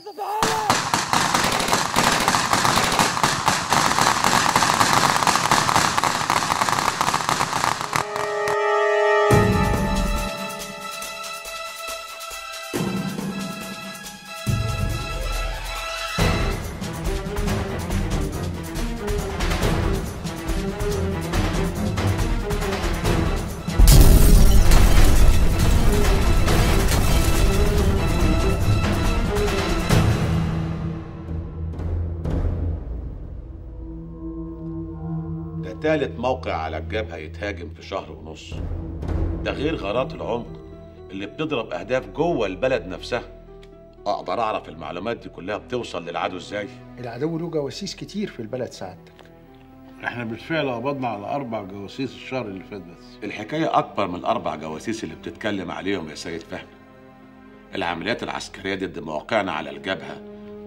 ده تالت موقع على الجبهة يتهاجم في شهر ونص. ده غير غارات العمق اللي بتضرب أهداف جوه البلد نفسها. أقدر أعرف المعلومات دي كلها بتوصل للعدو إزاي؟ العدو له جواسيس كتير في البلد سعادتك إحنا بالفعل قبضنا على أربع جواسيس الشهر اللي فات بس. الحكاية أكبر من الأربع جواسيس اللي بتتكلم عليهم يا سيد فهمي. العمليات العسكرية ضد مواقعنا على الجبهة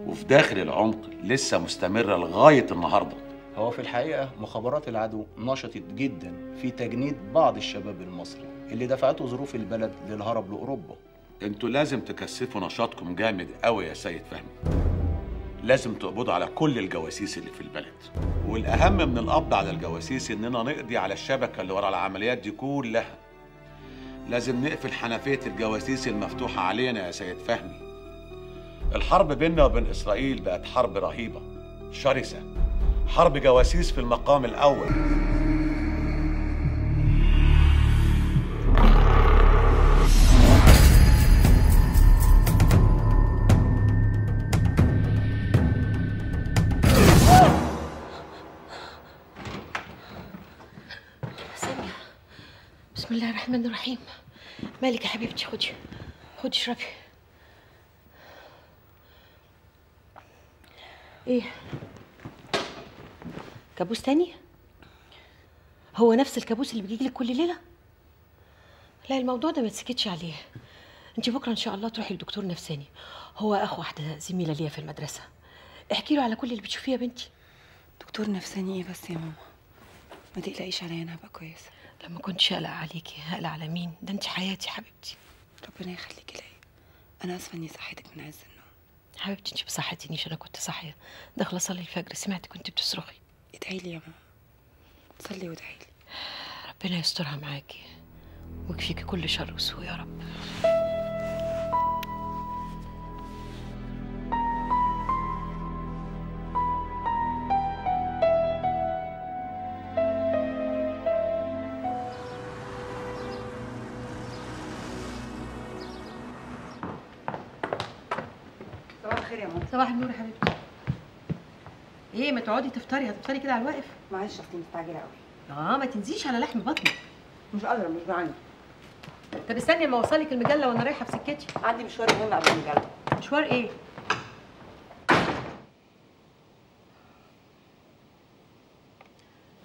وفي داخل العمق لسه مستمرة لغاية النهاردة. هو في الحقيقة مخابرات العدو نشطت جدا في تجنيد بعض الشباب المصري اللي دفعته ظروف البلد للهرب لأوروبا. أنتوا لازم تكثفوا نشاطكم جامد قوي يا سيد فهمي. لازم تقبضوا على كل الجواسيس اللي في البلد. والأهم من القبض على الجواسيس إننا نقضي على الشبكة اللي ورا العمليات دي كلها. لازم نقفل حنفية الجواسيس المفتوحة علينا يا سيد فهمي. الحرب بيننا وبين إسرائيل بقت حرب رهيبة شرسة. حرب جواسيس في المقام الأول. سامية بسم الله الرحمن الرحيم. مالك يا حبيبتي؟ خدي خدي اشربي. إيه؟ كابوس تاني؟ هو نفس الكابوس اللي بيجيلك كل ليلة؟ لا الموضوع ده ما تسكتش عليه. انت بكرة إن شاء الله تروحي لدكتور نفساني. هو أخو واحدة زميلة ليا في المدرسة. احكي له على كل اللي بتشوفيه يا بنتي. دكتور نفساني إيه بس يا ماما؟ ما تقلقيش عليا أنا هبقى كويسة. لما كنتش أقلق عليكي. هقلق على مين؟ ده انت حياتي حبيبتي. ربنا يخليكي ليا. أنا آسفة إني صحيتك من عز النوم. حبيبتي انت ما صحتنيش أنا كنت صاحية. داخلة أصلي الفجر. سمعت كنت بتصرخي. ادعي لي يا ماما. صلي وادعي لي. ربنا يسترها معاكي. ويكفيكي كل شر وسوء يا رب. صباح الخير يا ماما. صباح النور يا حبيبتي. إيه ما تقعدي تفطري هتفطري كده على الواقف. معلش أختي مستعجله قوي. آه ما تنزيش على لحم بطنك. مش قادرة مش جعانه طب استني اما اوصلك المجلة وأنا رايحة في سكتي عندي مشوار مهم قبل المجلة. مشوار إيه؟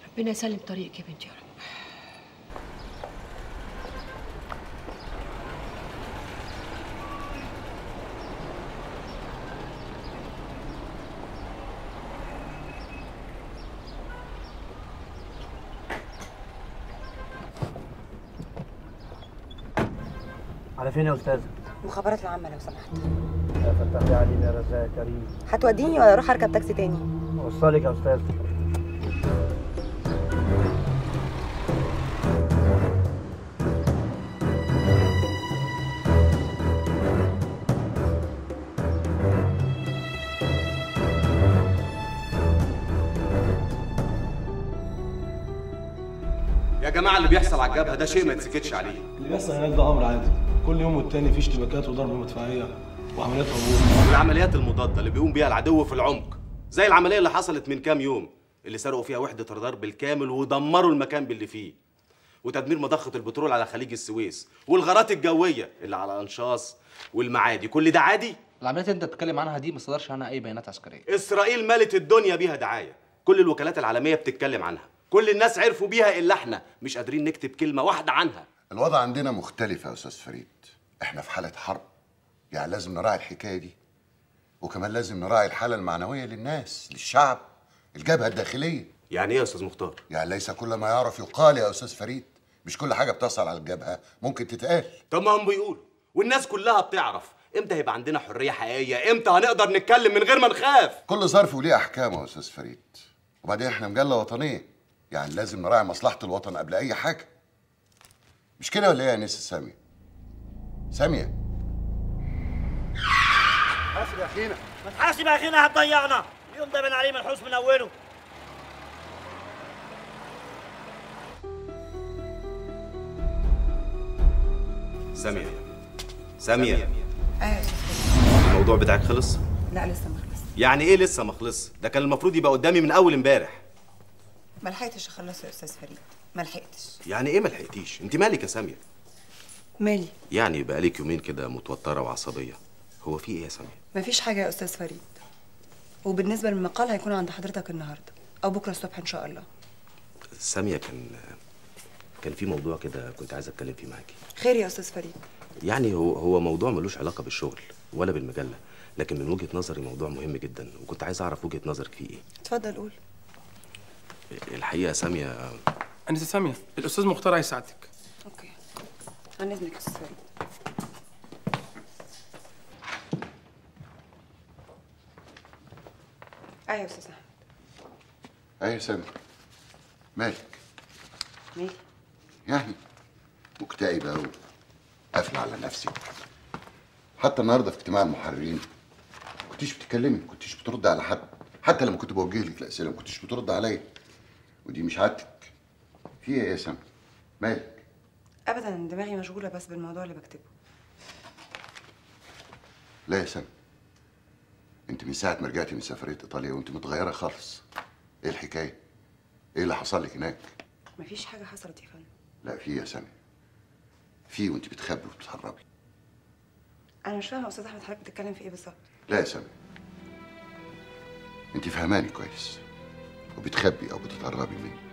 ربنا يسلم طريقك يا بنتي يا رب. على فين يا أستاذ؟ المخابرات العامة لو سمحت. يا فتح لي عليم يا رزاق يا كريم هتوديني ولا أروح أركب تاكسي تاني؟ وصلك يا أستاذ يا جماعة اللي بيحصل على الجبهة ده شيء ما يتسكتش عليه. اللي بيحصل هناك ده أمر عادي. كل يوم والتاني في اشتباكات وضرب مدفعية وعمليات عبور والعمليات المضادة اللي بيقوم بيها العدو في العمق زي العملية اللي حصلت من كام يوم اللي سرقوا فيها وحدة رادار بالكامل ودمروا المكان باللي فيه وتدمير مضخة البترول على خليج السويس والغارات الجوية اللي على أنشاص والمعادي كل ده عادي؟ العمليات اللي انت بتتكلم عنها دي ما صدرش عنها أي بيانات عسكرية. إسرائيل ملت الدنيا بيها دعاية كل الوكالات العالمية بتتكلم عنها كل الناس عرفوا بيها إلا إحنا مش قادرين نكتب كلمة واحدة عنها. الوضع عندنا مختلف يا أستاذ فريد. إحنا في حالة حرب. يعني لازم نراعي الحكاية دي. وكمان لازم نراعي الحالة المعنوية للناس للشعب الجبهة الداخلية. يعني إيه يا أستاذ مختار؟ يعني ليس كل ما يعرف يقال يا أستاذ فريد. مش كل حاجة بتصل على الجبهة ممكن تتقال. طب ما هم بيقولوا. والناس كلها بتعرف. إمتى هيبقى عندنا حرية حقيقية؟ إمتى هنقدر نتكلم من غير ما نخاف؟ كل ظرف وليه احكامه يا أستاذ فريد. وبعدين إحنا مجلة وطنية. يعني لازم نراعي مصلحة الوطن قبل أي حاجة. مش كده ولا إيه يا انسه ساميه سامية. حاسب يا أخينا. ما تحاسب يا أخينا هتضيعنا. اليوم ده بين عليه منحوس من أوله. سامية. سامية. أيوه. الموضوع بتاعك خلص؟ لا لسه ما خلص. يعني إيه لسه ما خلص؟ ده كان المفروض يبقى قدامي من أول امبارح. ما لحقتش اخلصه يا أستاذ فريد. ما لحقتش. يعني إيه ما لحقتيش؟ أنت مالك يا سامية؟ مالي؟ يعني بقالك يومين كده متوترة وعصبية. هو في إيه يا سامية؟ ما فيش حاجة يا أستاذ فريد. وبالنسبة للمقال هيكون عند حضرتك النهارده أو بكرة الصبح إن شاء الله. سامية كان كان في موضوع كده كنت عايز أتكلم فيه معاكي. خير يا أستاذ فريد. يعني هو هو موضوع ملوش علاقة بالشغل ولا بالمجلة لكن من وجهة نظري موضوع مهم جدا وكنت عايز أعرف وجهة نظرك فيه إيه. اتفضل قول. الحقيقة يا سامية انسه سامية الأستاذ مختار عايز يساعدك. أوكي. عن أيوه يا أستاذ أحمد. إيه يا سامية. مالك؟ مالي؟ يعني مكتئبة وقافله على نفسك حتى النهارده في اجتماع المحررين ما كنتيش بتتكلمي ما كنتيش بترد على حد. حتى لما كنت بوجه لك الأسئلة ما كنتيش بترد عليا. ودي مش عادتك. في إيه يا ساميه مالك؟ ابدا دماغي مشغولة بس بالموضوع اللي بكتبه. لا يا ساميه أنت من ساعة ما رجعتي من سفرية إيطاليا وأنت متغيرة خالص. إيه الحكاية؟ إيه اللي حصل لك هناك؟ مفيش حاجة حصلت يا فندم. لا في يا ساميه في وأنت بتخبي وبتهربي. أنا مش فاهمة يا أستاذ أحمد حضرتك بتتكلم في إيه بالظبط. لا يا سامي. أنت فهماني كويس. وبتخبي أو بتتهربي مني.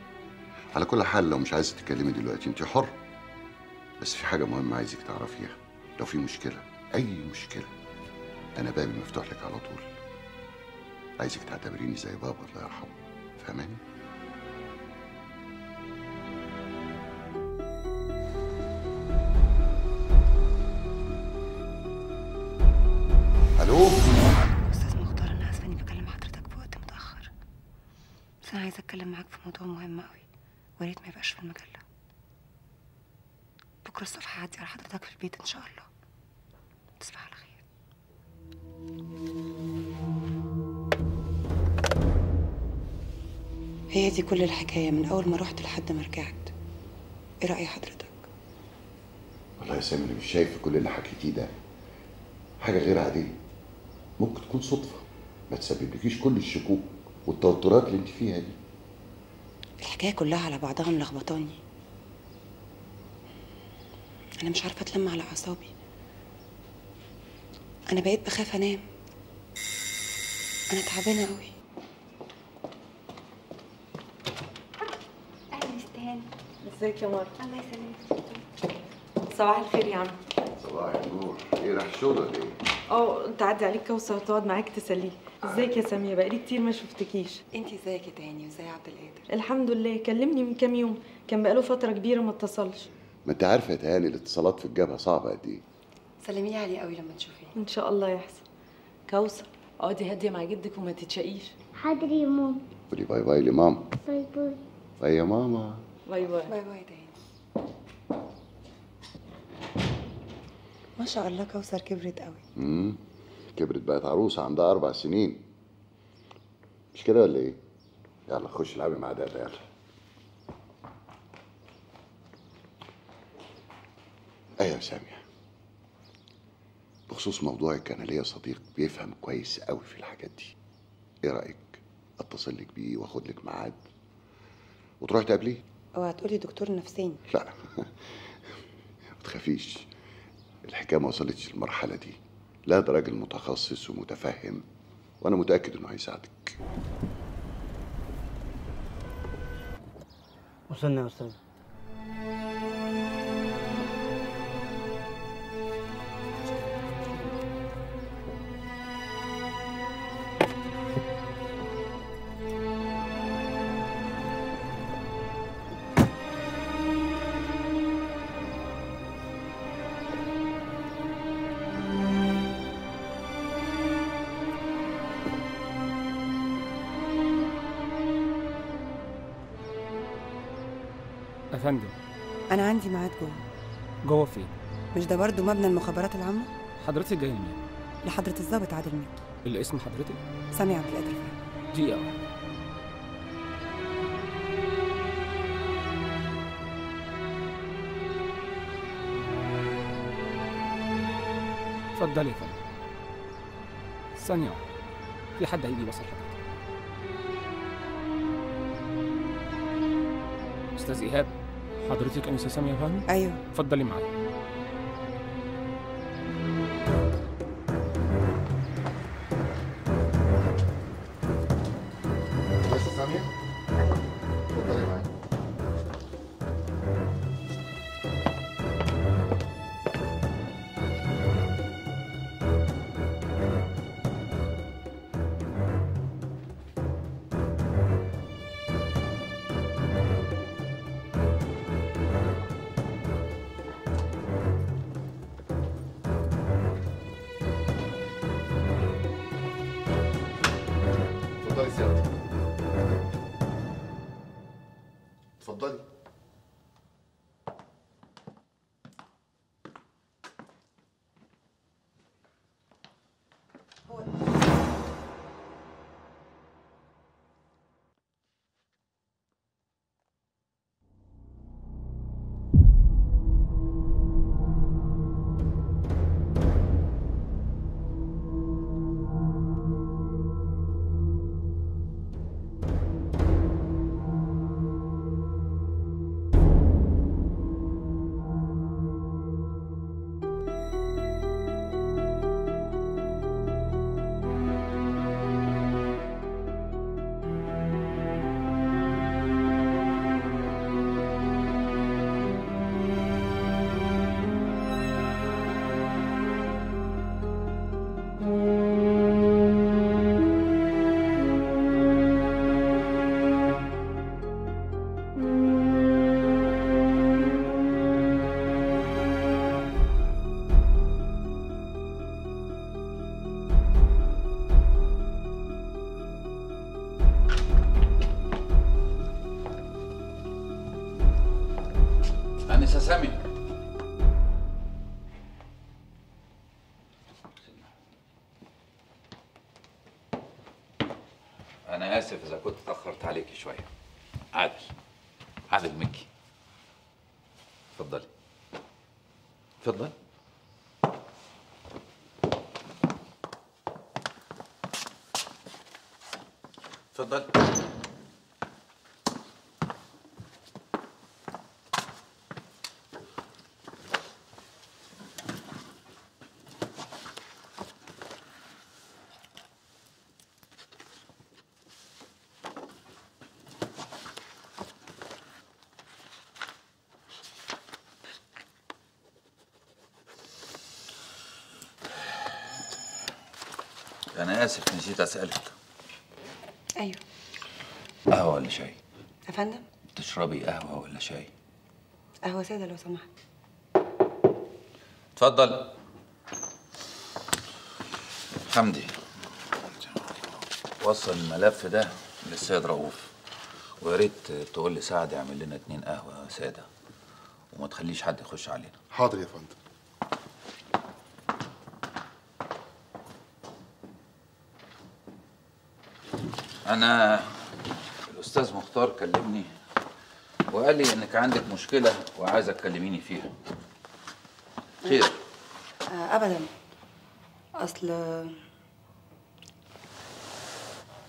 على كل حال لو مش عايزة تتكلمي دلوقتي انت حر بس في حاجة مهمة عايزك تعرفيها. لو في مشكلة أي مشكلة أنا بابي مفتوح لك على طول. عايزك تعتبريني زي بابا الله يرحمه. فهماني ألو؟ أستاذ مختار أنا آسفة إني بكلم حضرتك في وقت متأخر. بس أنا عايزة أتكلم معاك في موضوع مهم قوي وريت ما يبقاش في المجلة. بكرة الصبح هعدي على حضرتك في البيت إن شاء الله. تصبح على خير. هي دي كل الحكاية من أول ما رحت لحد ما رجعت. إيه رأي حضرتك؟ والله يا سامي مش شايف في كل اللي حكيتيه ده حاجة غير عادية. ممكن تكون صدفة. ما تسببلكيش كل الشكوك والتوترات اللي أنت فيها دي. الحكاية كلها على بعضها ملخبطاني. أنا مش عارفة أتلم على أعصابي. أنا بقيت بخاف أنام. أنا تعبانة قوي أهلا إزيك يا مارك الله يسلمك. صباح الخير يا عم. صباح النور. إيه راح الشغل ولا إيه؟ أه تعدي عليك كوثر تقعد معاك تسليه ازيك يا سامية؟ بقالي كتير ما شفتكيش. انتي ازيك يا تهاني وازاي عبد القادر؟ الحمد لله. كلمني من كام يوم. كان بقاله فترة كبيرة ما اتصلش. ما انت عارفه يا تهاني الاتصالات في الجبهة صعبة قد إيه. سلمي لي عليه قوي لما تشوفيه. إن شاء الله يحسن كوثر. اقعدي هادية مع جدك وما تتشاقيش. حاضر يا ماما. قولي bye bye لماما. bye bye. bye يا ماما. bye bye. bye bye تاني. ما شاء الله كوثر كبرت قوي. امم كبرت بقت عروسة عندها أربع سنين. مش كده ولا إيه؟ يلا خش العبي مع دادا يلا. أيوه يا سامية. بخصوص موضوعك أنا ليا صديق بيفهم كويس قوي في الحاجات دي. إيه رأيك؟ أتصل لك بيه وآخد لك ميعاد. وتروحي تقابليه؟ اوعى تقولي دكتور نفساني. لا. ما تخافيش. الحكاية ما وصلتش للمرحلة دي. لا ده راجل متخصص ومتفهم وأنا متأكد إنه هيساعدك. وصلنا يا أستاذ. برضو مبنى المخابرات العامة؟ حضرتك جاي منين؟ لحضرة الضابط عادل مكي الاسم حضرتك؟ سامي عبد القادر فهمي. دقيقه واحدة اتفضلي يا فندم. ثانية واحدة. في حد هيجي يوصل حضرتك أستاذ إيهاب حضرتك انسه ساميه فهمي أيوه. اتفضلي معايا. أنا آسف إذا كنت اتأخرت عليكي شوية عادل عادل مكي اتفضلي اتفضل اتفضل أنا آسف نسيت أسألك. أيوه. قهوة ولا شاي؟ يا فندم تشربي قهوة ولا شاي؟ قهوة سادة لو سمحت. اتفضل. حمدي. وصل الملف ده للسيد رؤوف. ويا ريت تقول لي سعد يعمل لنا اتنين قهوة سادة وما تخليش حد يخش علينا. حاضر يا فندم. أنا الأستاذ مختار كلمني وقال لي إنك عندك مشكلة وعايزة تكلميني فيها. خير. آه ابدا. أصل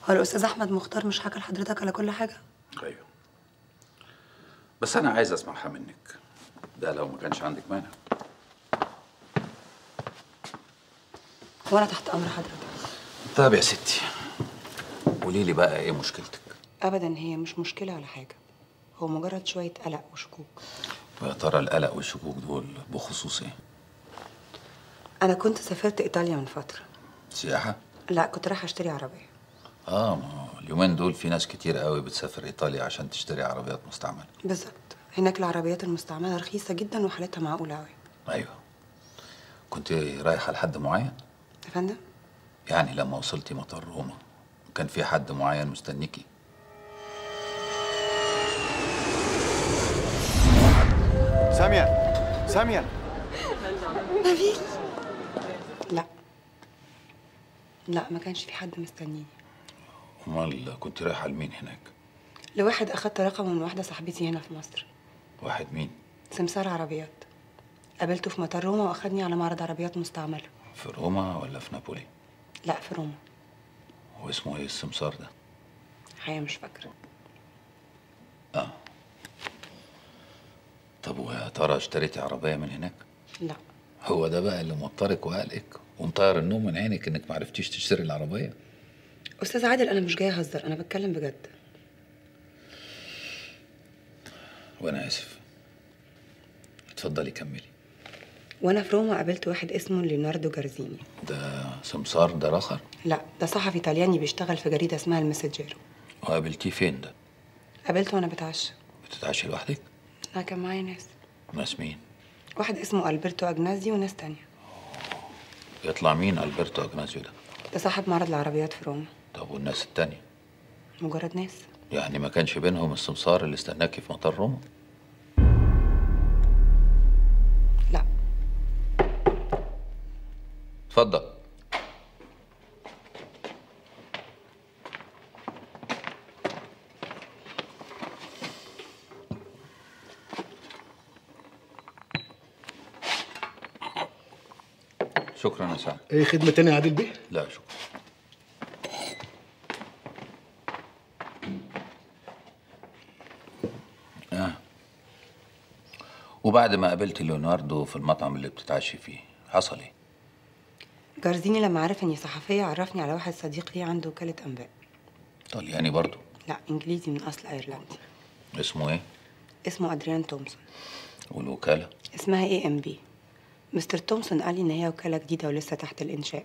هو الأستاذ أحمد مختار مش حكى لحضرتك على كل حاجة؟ أيوه. بس أنا عايز أسمعها منك. ده لو ما كانش عندك مانع. وأنا تحت أمر حضرتك. طيب يا ستي. قولي لي بقى إيه مشكلتك؟ ابدا هي مش مشكلة ولا حاجة. هو مجرد شوية قلق وشكوك. ويا ترى القلق والشكوك دول بخصوص إيه؟ أنا كنت سافرت إيطاليا من فترة. سياحة؟ لا كنت رايحة أشتري عربية. آه ما اليومين دول في ناس كتير قوي بتسافر إيطاليا عشان تشتري عربيات مستعملة. بالظبط. هناك العربيات المستعملة رخيصة جدا وحالتها معقولة قوي أيوه. كنت رايحة لحد معين؟ يا فندم؟ يعني لما وصلتي مطار روما؟ كان في حد معين مستنيكي؟ سامية سامية. نبيل لا. لا ما كانش في حد مستنيني. أمال كنت رايحة لمين هناك؟ لواحد أخدت رقمه من واحدة صاحبتي هنا في مصر. واحد مين؟ سمسار عربيات. قابلته في مطار روما وأخدني على معرض عربيات مستعملة. في روما ولا في نابولي؟ لا في روما. هو اسمه إيه السمسار ده؟ الحقيقة مش فاكرة. آه. طب ويا ترى اشتريتي عربية من هناك؟ لا. هو ده بقى اللي موترك وقلقك ومطير النوم من عينك انك معرفتيش تشتري العربية؟ أستاذ عادل أنا مش جاية أهزر أنا بتكلم بجد. وأنا آسف. اتفضلي كملي. وأنا في روما قابلت واحد اسمه ليوناردو جارزيني. ده سمسار ده رخر. لا ده صحفي طلياني بيشتغل في جريدة اسمها المسجيرو وقابلتيه فين ده؟ قابلته وأنا بتعشى. بتتعشي لوحدك؟ أنا كان معايا ناس. ناس مين؟ واحد اسمه ألبرتو اجنازي وناس تانية. يطلع مين ألبرتو أجنازيو ده؟ ده صاحب معرض العربيات في روما. طب والناس التانية؟ مجرد ناس. يعني ما كانش بينهم السمسار اللي استناكي في مطار روما؟ اتفضل شكرا يا سعد إيه خدمة تانية يا عادل بيه لا شكرا آه. وبعد ما قابلت ليوناردو في المطعم اللي بتتعشي فيه حصل إيه؟ جارزيني لما عرف إني صحفية عرفني على واحد صديق لي عنده وكالة أنباء. طلياني برضو لا إنجليزي من أصل إيرلندي. اسمه إيه؟ اسمه أدريان تومسون. والوكالة؟ اسمها اي ام بي مستر تومسون قال لي إن هي وكالة جديدة ولسه تحت الإنشاء.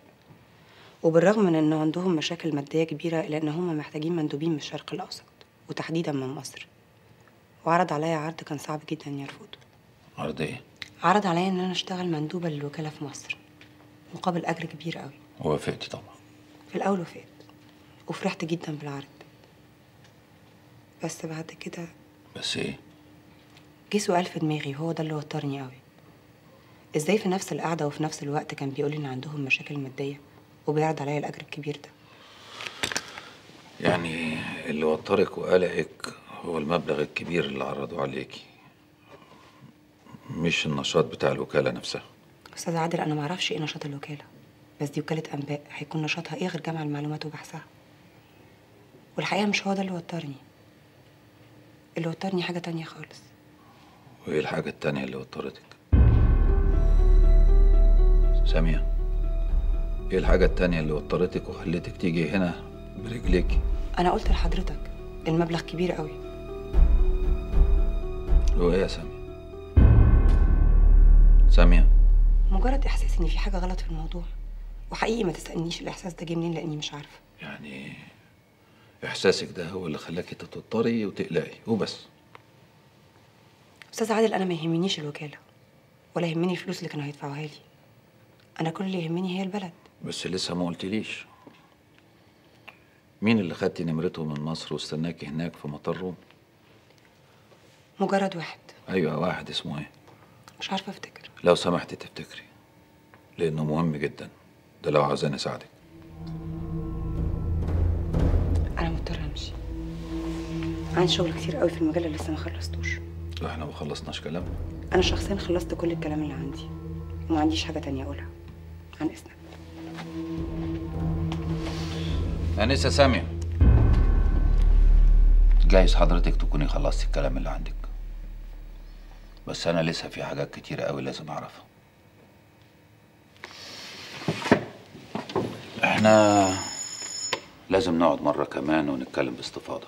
وبالرغم من إن عندهم مشاكل مادية كبيرة الا ان هم محتاجين مندوبين من الشرق الأوسط وتحديدا من مصر. وعرض عليا عرض كان صعب جدا يرفضه. عرض إيه؟ عرض عليا إن أنا أشتغل مندوبة للوكالة في مصر. مقابل أجر كبير قوي. وافقتي طبعا. في الأول وفات. وفرحت جدا بالعرض. بس بعد كده بس إيه؟ جه سؤال في دماغي وهو ده اللي وترني قوي. إزاي في نفس القعدة وفي نفس الوقت كان بيقول إن عندهم مشاكل مادية وبيعرض عليا الأجر الكبير ده؟ يعني اللي وترك وقلقك هو المبلغ الكبير اللي عرضوا عليكي مش النشاط بتاع الوكالة نفسها. أستاذ عادل أنا معرفش إيه نشاط الوكالة بس دي وكالة أنباء هيكون نشاطها إيه غير جمع المعلومات وبحثها والحقيقة مش هو ده اللي وترني اللي وترني حاجة تانية خالص وإيه الحاجة التانية اللي وترتك؟ سامية إيه الحاجة التانية اللي وترتك وخلتك تيجي هنا برجليكي؟ أنا قلت لحضرتك المبلغ كبير قوي هو إيه يا سامية؟ سامية مجرد إحساس إن في حاجة غلط في الموضوع وحقيقي ما تسألنيش الإحساس ده جه منين لأني مش عارفة. يعني إحساسك ده هو اللي خلاكي تتوتري وتقلقي وبس. أستاذ عادل أنا ما يهمنيش الوكالة ولا يهمني الفلوس اللي كانوا هيدفعوها لي. أنا كل اللي يهمني هي البلد. بس لسه ما قلتليش. مين اللي خدتي نمرته من مصر واستناكي هناك في مطار روم؟ مجرد واحد. أيوه واحد اسمه إيه؟ مش عارفة أفتكر. لو سمحتي تفتكري لأنه مهم جدا. ده لو عاوزاني أساعدك. أنا مضطرة أمشي. عندي شغل كتير قوي في المجال اللي لسه ما خلصتوش. إحنا ما خلصناش كلام. أنا شخصيا خلصت كل الكلام اللي عندي. وما عنديش حاجة تانية أقولها. عن إذنك. أنسة سامية جايز حضرتك تكوني خلصتي الكلام اللي عندك. بس أنا لسه في حاجات كتير قوي لازم أعرفها. إحنا لازم نقعد مرة كمان ونتكلم باستفاضة.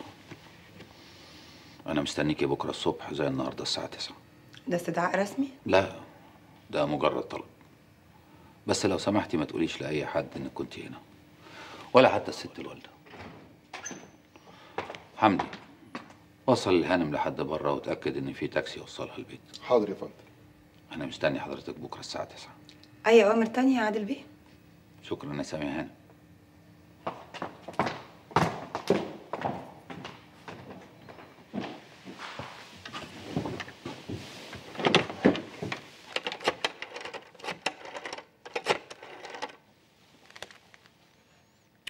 أنا مستنيكي بكرة الصبح زي النهاردة الساعة 9 ده استدعاء رسمي؟ لا ده مجرد طلب. بس لو سمحتي ما تقوليش لأي حد إنك كنت هنا. ولا حتى الست الوالدة. حمدي. وصل الهانم لحد بره وتأكد إن في تاكسي يوصلها البيت. حاضر يا فندم. أنا مستني حضرتك بكرة الساعة 9 أي أوامر تانية يا عادل بيه؟ شكرا يا سامي هانم.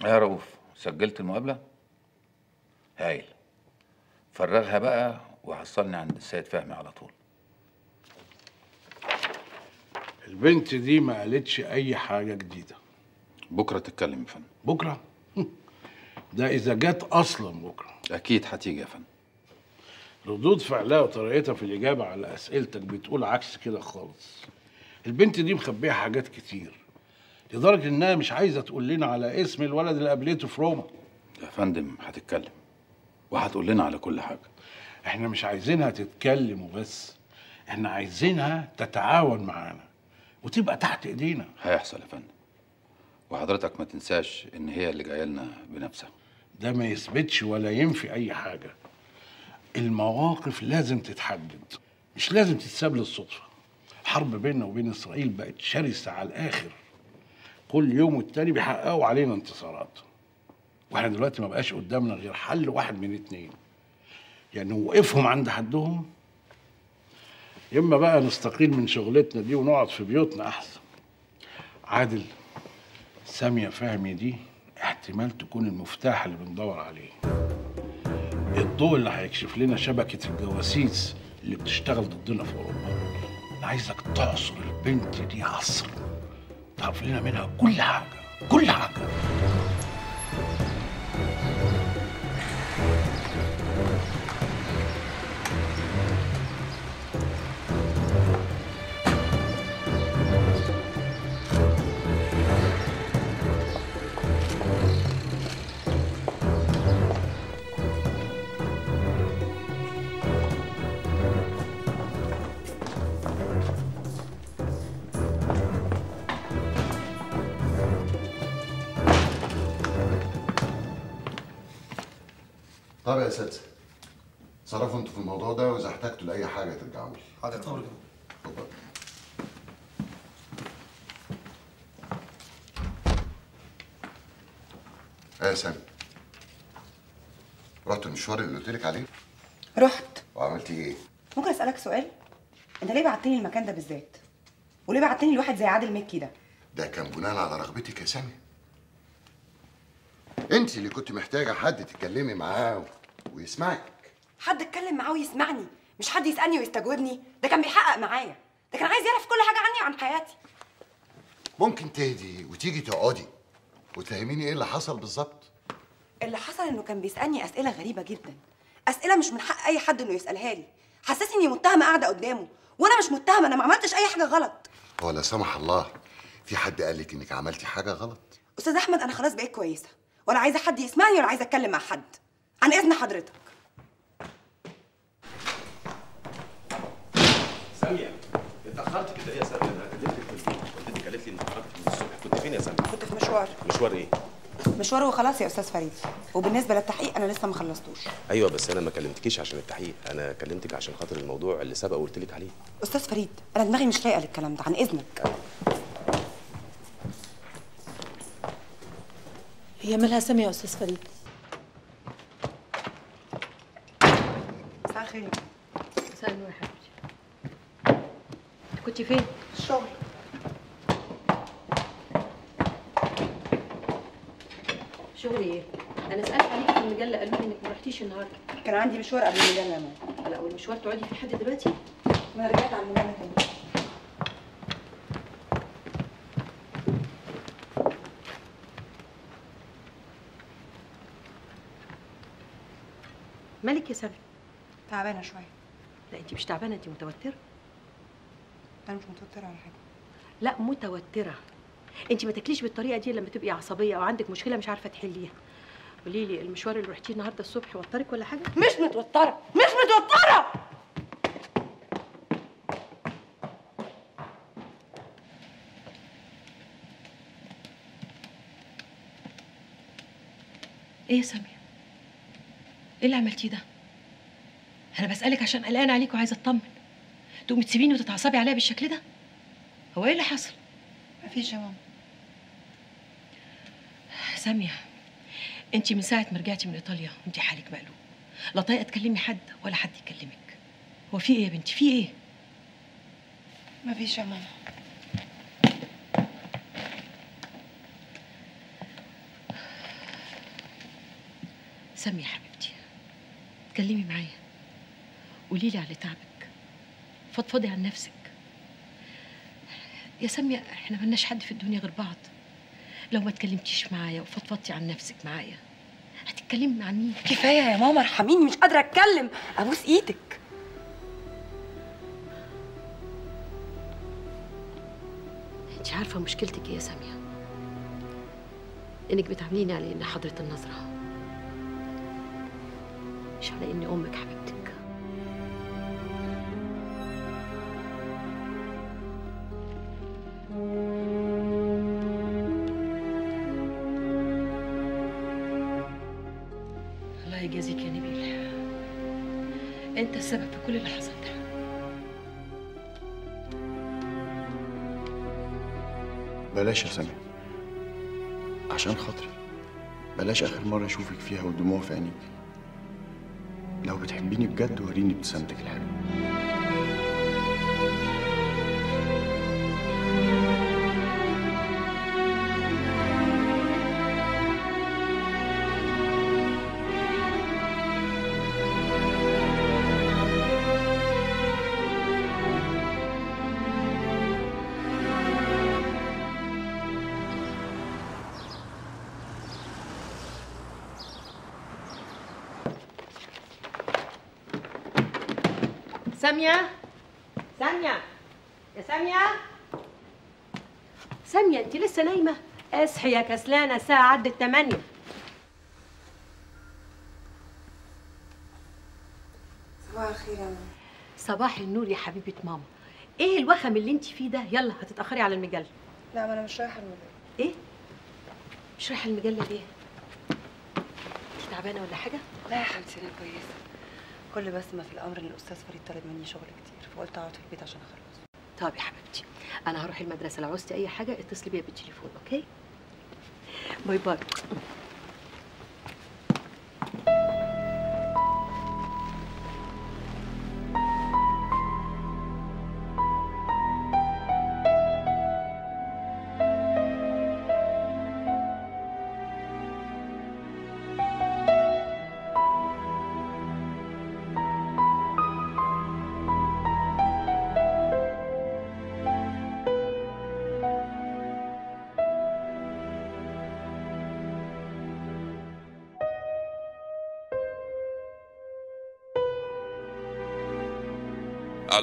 يا رؤوف سجلت المقابلة؟ هايل. فرغها بقى وحصلني عند السيد فهمي على طول. البنت دي ما قالتش أي حاجة جديدة. بكرة تتكلم يا فندم. بكرة؟ ده إذا جت أصلا بكرة. أكيد هتيجي يا فندم. ردود فعلها وطريقتها في الإجابة على أسئلتك بتقول عكس كده خالص. البنت دي مخبية حاجات كتير لدرجة إنها مش عايزة تقول لنا على اسم الولد اللي قابلته في روما. يا فندم هتتكلم. وهتقول لنا على كل حاجة. إحنا مش عايزينها تتكلم وبس. إحنا عايزينها تتعاون معانا وتبقى تحت ايدينا. هيحصل يا فندم. وحضرتك ما تنساش إن هي اللي جاية لنا بنفسها. ده ما يثبتش ولا ينفي أي حاجة. المواقف لازم تتحدد مش لازم تتساب للصدفة. الحرب بيننا وبين إسرائيل بقت شرسة على الآخر. كل يوم والتاني بيحققوا علينا انتصارات. وإحنا دلوقتي ما بقاش قدامنا غير حل واحد من اتنين. يعني نوقفهم عند حدهم يا إما بقى نستقيل من شغلتنا دي ونقعد في بيوتنا أحسن. عادل سامية فهمي دي احتمال تكون المفتاح اللي بندور عليه. الضوء اللي هيكشف لنا شبكة الجواسيس اللي بتشتغل ضدنا في أوروبا. أنا عايزك تعصر البنت دي عصر. تعرف لنا منها كل حاجة كل حاجة. طب يا اساتذه تصرفوا أنتوا في الموضوع ده وإذا احتجتوا لأي حاجة ترجعوا لي. حاضر طبعا اتفضل. إيه يا سامي؟ رحت المشوار اللي قلت لك عليه؟ رحت. وعملتي إيه؟ ممكن أسألك سؤال؟ أنت ليه بعتني المكان ده بالذات؟ وليه بعتني لواحد زي عادل مكي ده؟ ده كان بناء على رغبتك يا سامي. انت اللي كنت محتاجة حد تتكلمي معاه ويسمعك. حد اتكلم معاه ويسمعني مش حد يسألني ويستجوبني. ده كان بيحقق معايا. ده كان عايز يعرف كل حاجة عني وعن حياتي. ممكن تهدي وتيجي تقعدي وتفهميني إيه اللي حصل بالظبط؟ اللي حصل إنه كان بيسألني أسئلة غريبة جدا. أسئلة مش من حق أي حد إنه يسألها لي. حسسني إني متهمة قاعدة قدامه وأنا مش متهمة. أنا ما عملتش أي حاجة غلط. هو لا سمح الله في حد قال لك إنك عملتي حاجة غلط؟ أستاذ أحمد أنا خلاص بقيت كويسة. ولا عايزة حد يسمعني ولا عايزة أتكلم مع حد. عن إذن حضرتك. سامية اتأخرت كده. إيه يا سامية؟ أنا كلمتك في البيت. والدتك قالت لي إنك خرجت من الصبح. كنت فين يا سامية؟ كنت في مشوار. مشوار إيه؟ مشوار وخلاص يا أستاذ فريد. وبالنسبة للتحقيق أنا لسه ما خلصتوش. أيوه بس أنا ما كلمتكيش عشان التحقيق. أنا كلمتك عشان خاطر الموضوع اللي سبق وقلت لك عليه. أستاذ فريد أنا دماغي مش رايقة للكلام ده. عن إذنك. هي مالها سامية يا أستاذ فريد؟ الخير مساء النور يا حبيبتي انت كنتي فين؟ الشغل شغل إيه؟ أنا سألت عليكي في المجلة قالوا لي إنك ما رحتيش النهارده كان عندي مشوار قبل المجلة يا ماما لا والمشوار تقعدي فيه لحد دلوقتي؟ ما رجعت على المجلة تاني مالك يا سامي؟ تعبانة شوية لا انت مش تعبانة انت متوترة أنا مش متوترة ولا حاجة لا متوترة انت ما تاكليش بالطريقة دي لما تبقي عصبية أو عندك مشكلة مش عارفة تحليها قولي لي المشوار اللي رحتيه النهارده الصبح وترك ولا حاجة؟ مش متوترة مش متوترة إيه يا سامية؟ إيه اللي عملتيه ده؟ أنا بسألك عشان قلقانة عليك وعايزة أطمن تقومي تسيبيني وتتعصبي عليا بالشكل ده؟ هو إيه اللي حصل؟ مفيش يا ماما سامية انت من ساعة ما رجعتي من إيطاليا وانت حالك مقلوب لا طايقة تكلمي حد ولا حد يكلمك هو في إيه يا بنتي؟ في إيه؟ مفيش يا ماما سامية يا حبيبتي اتكلمي معايا قولي لي على تعبك. فضفضي عن نفسك. يا سامية إحنا ملناش حد في الدنيا غير بعض. لو ما اتكلمتيش معايا وفضفضتي عن نفسك معايا هتتكلمي مع مين؟ كفاية يا ماما ارحميني مش قادرة أتكلم. أبوس إيدك. انت عارفة مشكلتك إيه يا سامية؟ إنك بتعامليني على اني حضرة النظرة. مش على إني أمك حبيبتك كل اللي حصل. ده بلاش يا سامي. عشان خاطري. بلاش آخر مرة أشوفك فيها والدموع في عينيك لو بتحبيني بجد وريني ابتسامتك الحلوة. سامية؟ سامية. يا سامية؟ سامية انت لسه نايمة؟ اصحي يا كسلانة الساعة عدت 8 صباح الخير يا ماما. صباح النور يا حبيبة ماما. إيه الوخم اللي انت فيه ده؟ يلا هتتأخري على المجلة. لا ما أنا مش رايحة المدرسة إيه؟ مش رايحة المجلة ليه؟ انت تعبانة ولا حاجة؟ لا يا حبيبتي أنا كويسة. كل بس ما في الأمر إن الأستاذ فريد طلب مني شغل كتير فقلت أقعد في البيت عشان أخلص. طب يا حبيبتي أنا هروح المدرسة لو عوزتي أي حاجة اتصلي بيا بالتليفون okay؟ bye bye.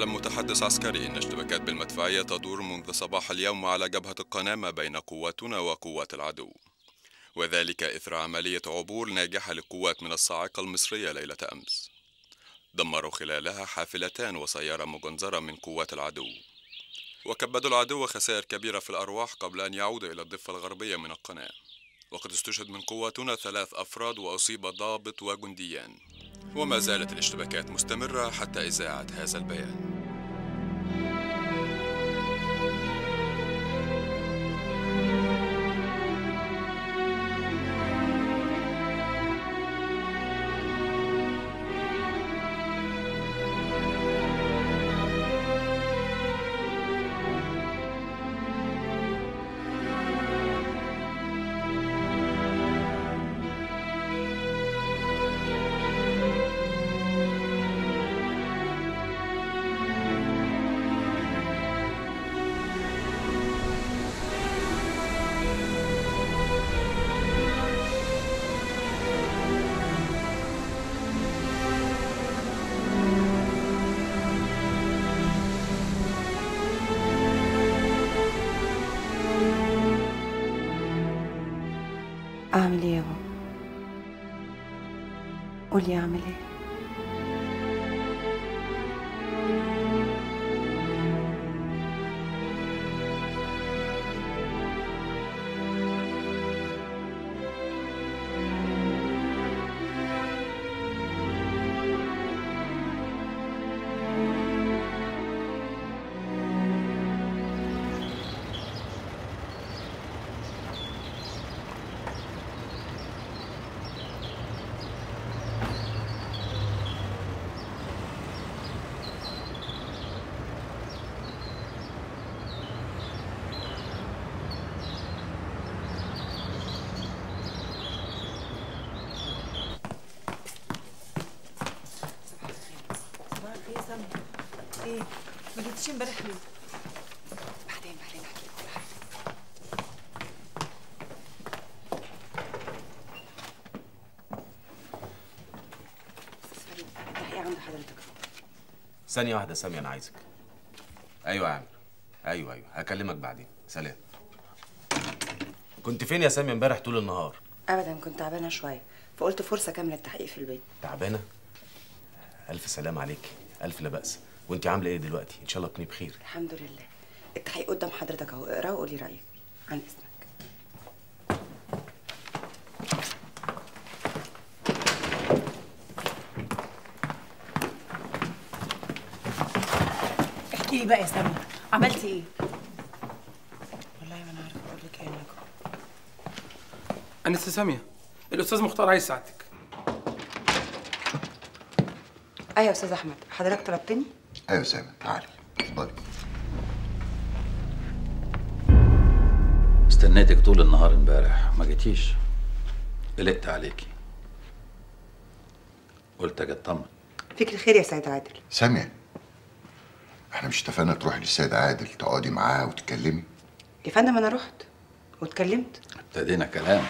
أعلم متحدث عسكري. إن اشتباكات بالمدفعية تدور منذ صباح اليوم على جبهة القناة ما بين قواتنا وقوات العدو. وذلك إثر عملية عبور ناجحة للقوات من الصاعقة المصرية ليلة أمس. دمروا خلالها حافلتان وسيارة مجنزرة من قوات العدو. وكبدوا العدو خسائر كبيرة في الأرواح قبل أن يعود إلى الضفة الغربية من القناة. وقد استشهد من قواتنا ثلاث أفراد وأصيب ضابط وجنديان. وما زالت الاشتباكات مستمرة حتى إذاعة هذا البيان. قولي اعمل إيه؟ امبارح ليه؟ بعدين بعدين احكي لك كل حاجة أستاذ فريد عند حضرتك. ثانية واحدة سامي أنا عايزك. أيوة يا عامر أيوة أيوة. هكلمك بعدين. سلام. كنت فين يا سامي امبارح طول النهار؟ ابدا كنت تعبانة شوية. فقلت فرصة كاملة التحقيق في البيت. تعبانة؟ ألف سلام عليك. ألف لا بأس. وأنت عاملة إيه دلوقتي؟ إن شاء الله تكوني بخير. الحمد لله. التحقيق قدام حضرتك اهو اقراه وقولي رأيك عن إذنك. احكي لي بقى يا سامي عملتي إيه؟ والله ما أنا عارفة أقول لك إيه لكم أنسة سامية الأستاذ مختار عايز سعادتك أيوه يا أستاذ أحمد حضرتك طلبتني؟ أيوه سامي تعالي اتفضلي استنيتك طول النهار امبارح. ما جيتيش. قلقت عليكي. قلت أجي أطمن. فيك الخير يا سيد عادل. سامية إحنا مش اتفقنا تروحي للسيد عادل تقعدي معاه وتتكلمي؟ يا فندم أنا رحت واتكلمت. ابتدينا كلام.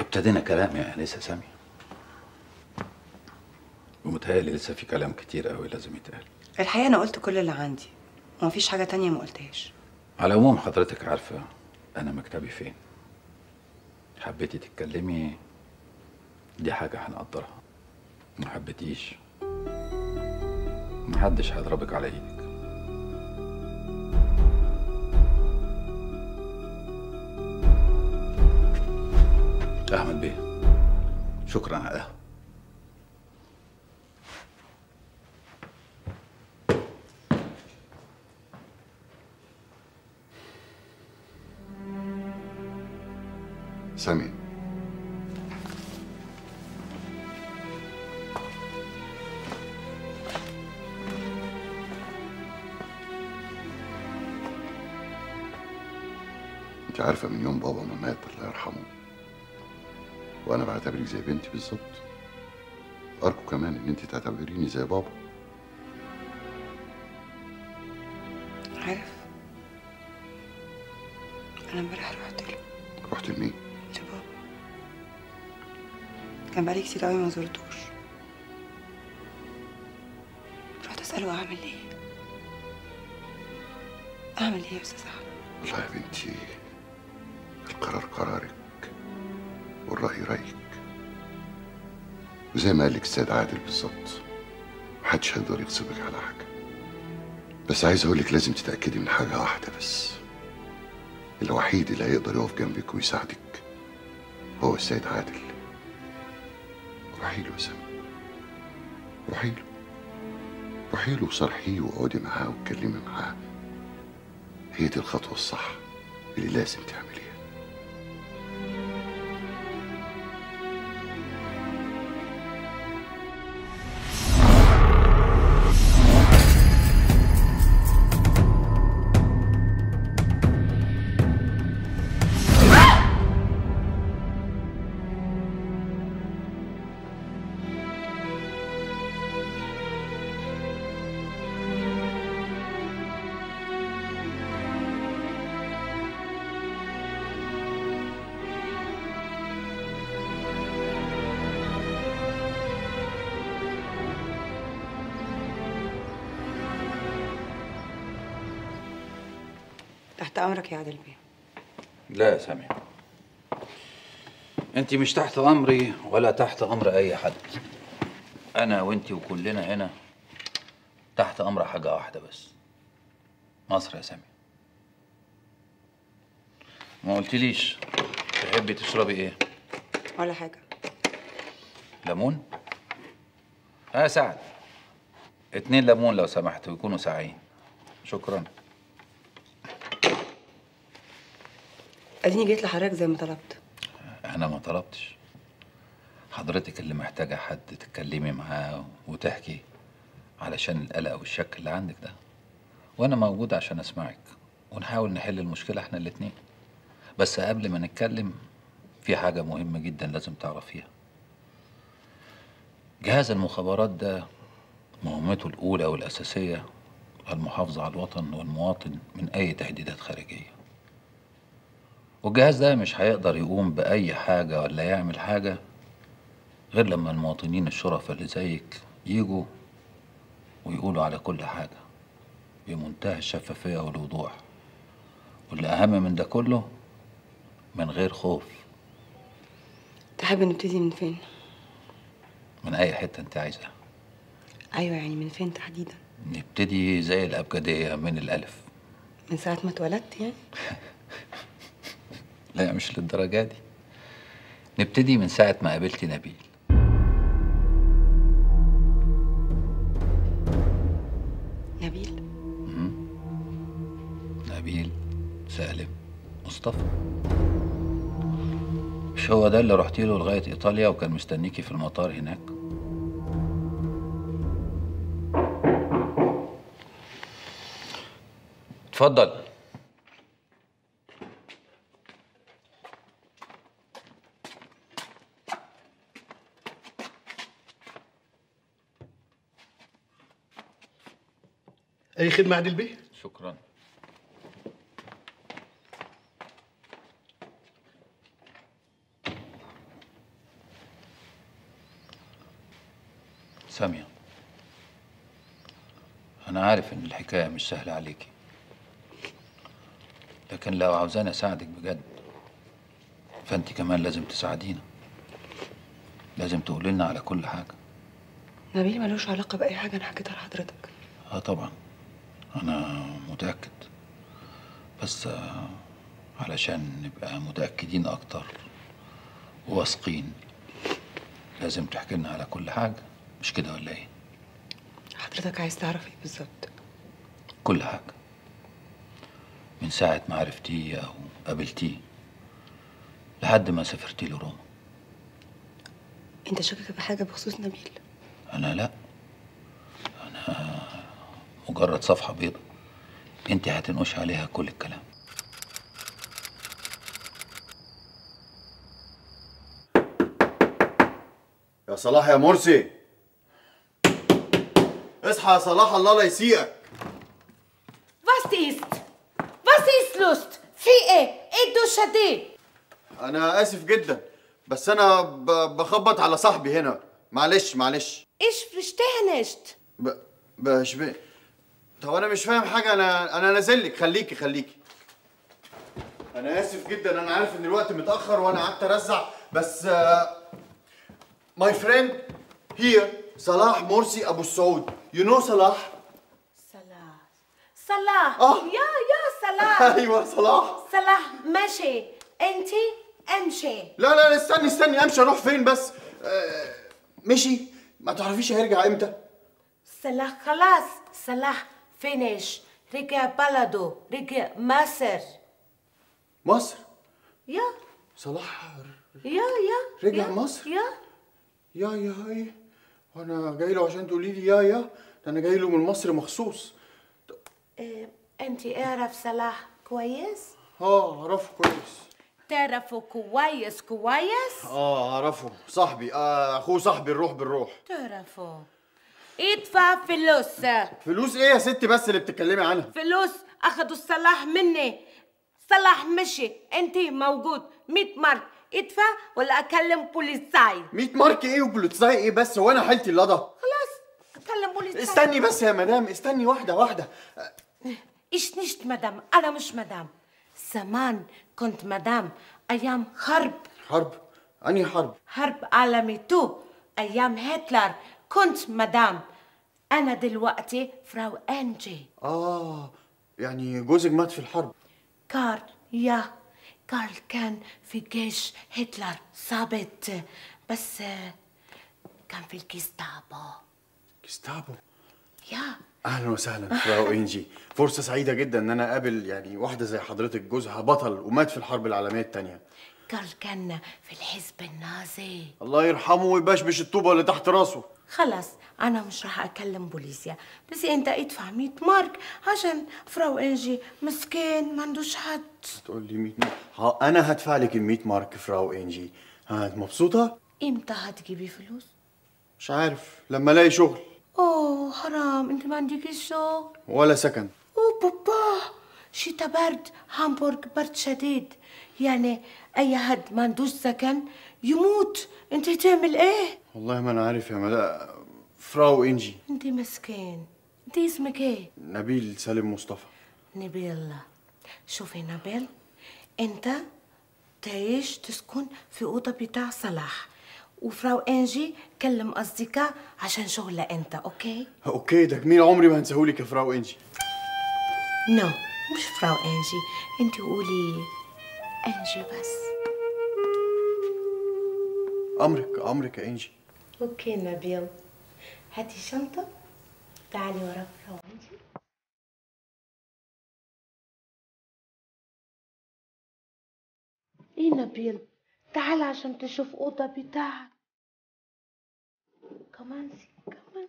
ابتدينا كلام يا أنسة سامي. ومتهيألي لسه في كلام كتير قوي لازم يتقال. الحقيقة أنا قلت كل اللي عندي ومفيش حاجة تانية ما قلتهاش. على العموم حضرتك عارفة أنا مكتبي فين. حبيتي تتكلمي دي حاجة هنقدرها. ما حبيتيش محدش هيضربك على إيدك. أحمد بيه شكرا على القهوة. سامي. انت عارفة من يوم بابا ما مات الله يرحمه. وأنا بعتبرك زي بنتي بالظبط. أرجو كمان إن انت تعتبريني زي بابا. عارف أنا امبارح رحت له. رحت لمين؟ كان بقالي كتير قوي ما زرتوش. رحت أسأله أعمل إيه؟ أعمل إيه يا أستاذ أحمد؟ والله يا بنتي القرار قرارك والرأي رأيك. وزي ما قال لك السيد عادل بالظبط. محدش هيقدر يغصبك على حاجة. بس عايز أقول لك لازم تتأكدي من حاجة واحدة بس. الوحيد اللي هيقدر يقف جنبك ويساعدك هو السيد عادل. روحي له يا سامي روحي له روحي له وصرحيه واقعدي معاه واتكلمي معاه. هي دي الخطوة الصح اللي لازم تعمليها. أمرك يا عادل بيه. لا يا سامي. أنت مش تحت أمري ولا تحت أمر أي حد. أنا وأنت وكلنا هنا تحت أمر حاجة واحدة بس. مصر يا سامي. ما قلتليش تحبي تشربي إيه؟ ولا حاجة. ليمون؟ آه سعد اتنين ليمون لو سمحت ويكونوا ساعين. شكرا. أديني جيت لحضرتك زي ما طلبت. أنا ما طلبتش. حضرتك اللي محتاجة حد تتكلمي معاه وتحكي علشان القلق والشك اللي عندك ده. وأنا موجود عشان أسمعك ونحاول نحل المشكلة إحنا الاتنين. بس قبل ما نتكلم في حاجة مهمة جدا لازم تعرفيها. جهاز المخابرات ده مهمته الأولى والأساسية المحافظة على الوطن والمواطن من أي تهديدات خارجية. والجهاز ده مش هيقدر يقوم بأي حاجة ولا يعمل حاجة غير لما المواطنين الشرفاء اللي زيك يجوا ويقولوا على كل حاجة بمنتهى الشفافية والوضوح. واللي أهم من ده كله من غير خوف. تحب نبتدي من فين؟ من أي حتة أنت عايزها. أيوه يعني من فين تحديدا؟ نبتدي زي الأبجدية من الألف. من ساعة ما اتولدت يعني؟ لا مش للدرجة دي. نبتدي من ساعة ما قابلت نبيل. نبيل؟ نبيل سالم مصطفى. مش هو ده اللي رحتي له لغاية إيطاليا وكان مستنيكي في المطار هناك؟ اتفضل. أي خدمة عادل بيه؟ شكرا. سامية أنا عارف إن الحكاية مش سهلة عليكي لكن لو عاوزاني أساعدك بجد فأنت كمان لازم تساعدينا. لازم تقولي لنا على كل حاجة. نبيل ملوش علاقة بأي حاجة أنا حكيتها لحضرتك. آه طبعا. أنا متأكد. بس علشان نبقى متأكدين أكتر وواثقين لازم تحكي لنا على كل حاجة. مش كده ولا إيه؟ حضرتك عايز تعرف إيه بالظبط؟ كل حاجة. من ساعة ما عرفتيه أو قابلتيه لحد ما سافرتي لروما. أنت شاكك بحاجه بخصوص نبيل؟ أنا لأ. أنا مجرد صفحة بيضاء انت هتنقش عليها كل الكلام يا صلاح يا مرسي اصحى يا صلاح الله لا يسيئك Was ist? Was ist Lust? في إيه؟ إيه الدوشة دي؟ أنا آسف جدا بس أنا ب- بخبط على صاحبي هنا معلش معلش Ich verstehe nicht. ب... باش ب... طب أنا مش فاهم حاجة أنا أنا نازل لك. خليكي خليكي. أنا آسف جدا. أنا عارف إن الوقت متأخر وأنا قعدت أرزع بس my friend here صلاح مرسي أبو السعود. you know صلاح؟ صلاح. آه. يا يا صلاح. أيوه صلاح. صلاح ماشي انتي أمشي. لا لا لا استني استني. أمشي أروح فين بس؟ آه، مشي. ما تعرفيش هيرجع إمتى؟ صلاح خلاص. صلاح. فينيش رجع بلده رجع مصر مصر يا صلاح يا يا رجع يا. مصر؟ يا يا يا إيه وأنا جاي له عشان تقولي لي يا يا ده أنا جاي له من مصر مخصوص إيه، انتي اعرف صلاح كويس آه اعرفه كويس تعرفه كويس كويس آه اعرفه صاحبي آه اخوه صاحبي الروح بالروح تعرفه ادفع فلوس. فلوس إيه يا ستي بس اللي بتتكلمي عنها؟ فلوس أخدوا صلاح مني. صلاح مشي. انتي موجود. 100 مارك. ادفع ولا أكلم بوليساي؟ 100 مارك إيه و Polizei إيه بس؟ هو أنا حالتي اللضا خلاص. أكلم Polizei. استني بس يا مدام استني واحدة واحدة. Ich nicht مدام؟ أنا مش مدام. زمان كنت مدام. أيام حرب. حرب؟ أنهي حرب؟ حرب عالمي two. أيام هتلر. كنت مدام. أنا دلوقتي Frau أنجي. آه يعني جوزك مات في الحرب. كارل يا. كارل كان في جيش هتلر ثابت بس آه، كان في الجستابو. جستابو؟ يا. أهلا وسهلا فراو أنجي. فرصة سعيدة جدا إن أنا أقابل يعني واحدة زي حضرتك جوزها بطل ومات في الحرب العالمية الثانية كارل كان في الحزب النازي. الله يرحمه ويبشبش الطوبة اللي تحت راسه. خلاص أنا مش راح أكلم بوليسيا. بس أنت ادفع 100 مارك عشان فراو إنجي مسكين ما عندوش حد. تقول لي 100 مارك؟ ها أنا هدفع لك ال 100 مارك فراو إنجي. ها مبسوطة؟ إمتى هتجيبي فلوس؟ مش عارف لما ألاقي شغل. أوه حرام أنت ما عندكش شغل. ولا سكن. أوه بابا شتا برد هامبورغ برد شديد. يعني أي حد ما عندوش سكن يموت. انت تعمل إيه؟ والله ما أنا عارف يا مدى Frau إنجي. انت مسكين. انت اسمك إيه؟ نبيل سالم مصطفى. نبيل. شوفي نبيل انت تعيش تسكن في أوضة بتاع صلاح. و Frau إنجي كلم اصدقاء عشان شغلة انت okay؟ okay ده جميل. عمري ما هنساهولك يا Frau إنجي. no مش Frau إنجي. انت قولي إنجي بس. أمرك أمرك يا إنجي. okay نبيل. هاتي شنطة. تعالي ورا Frau انجي إيه نبيل؟ تعال عشان تشوف أوضة بتاعك. كمان سي كمان